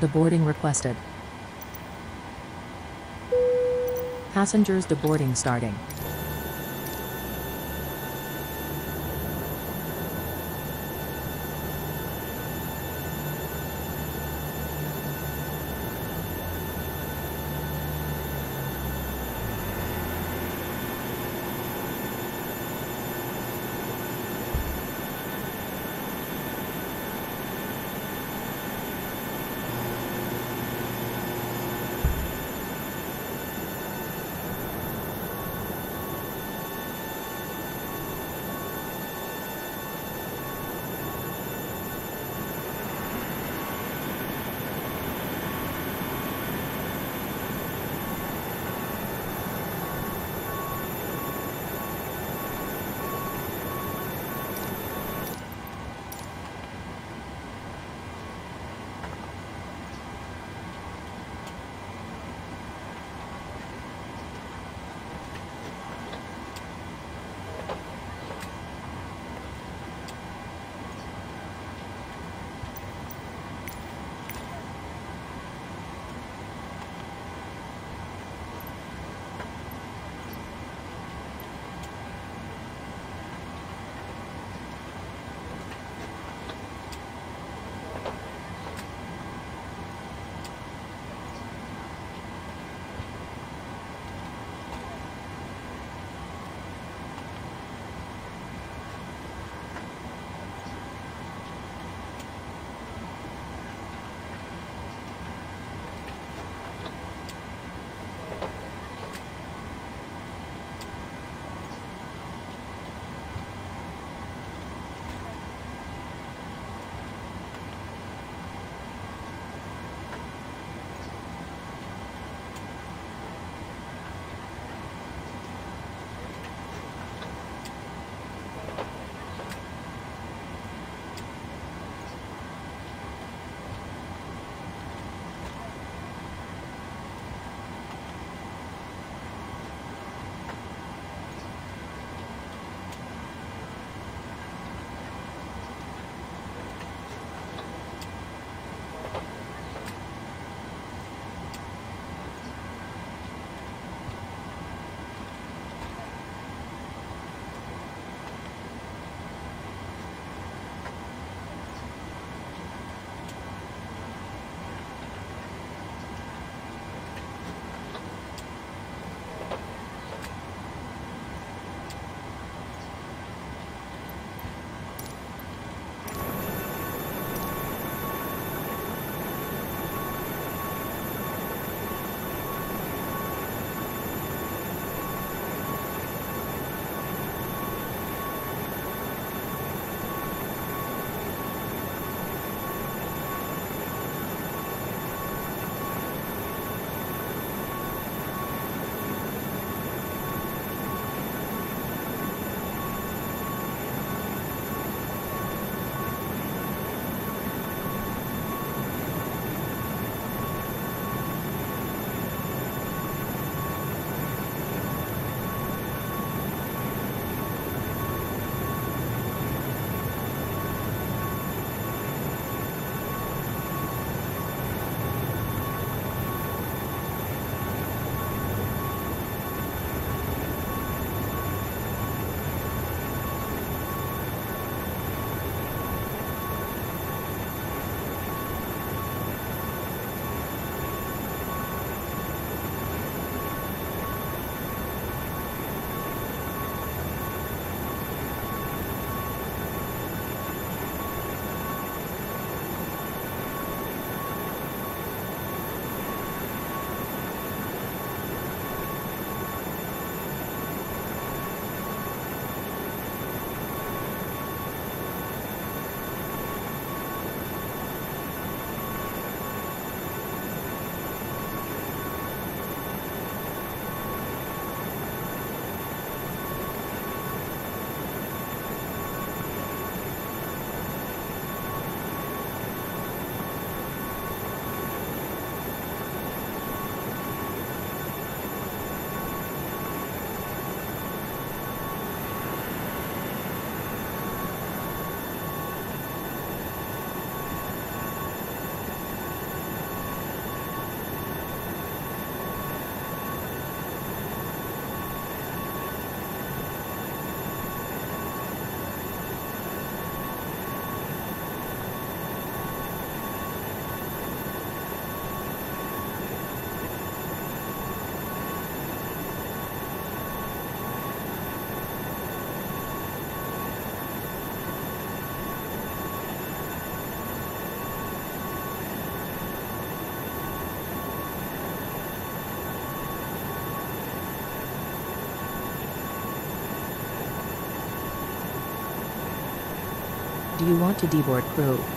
The boarding requested. Passengers deboarding starting. You want to deboard crew?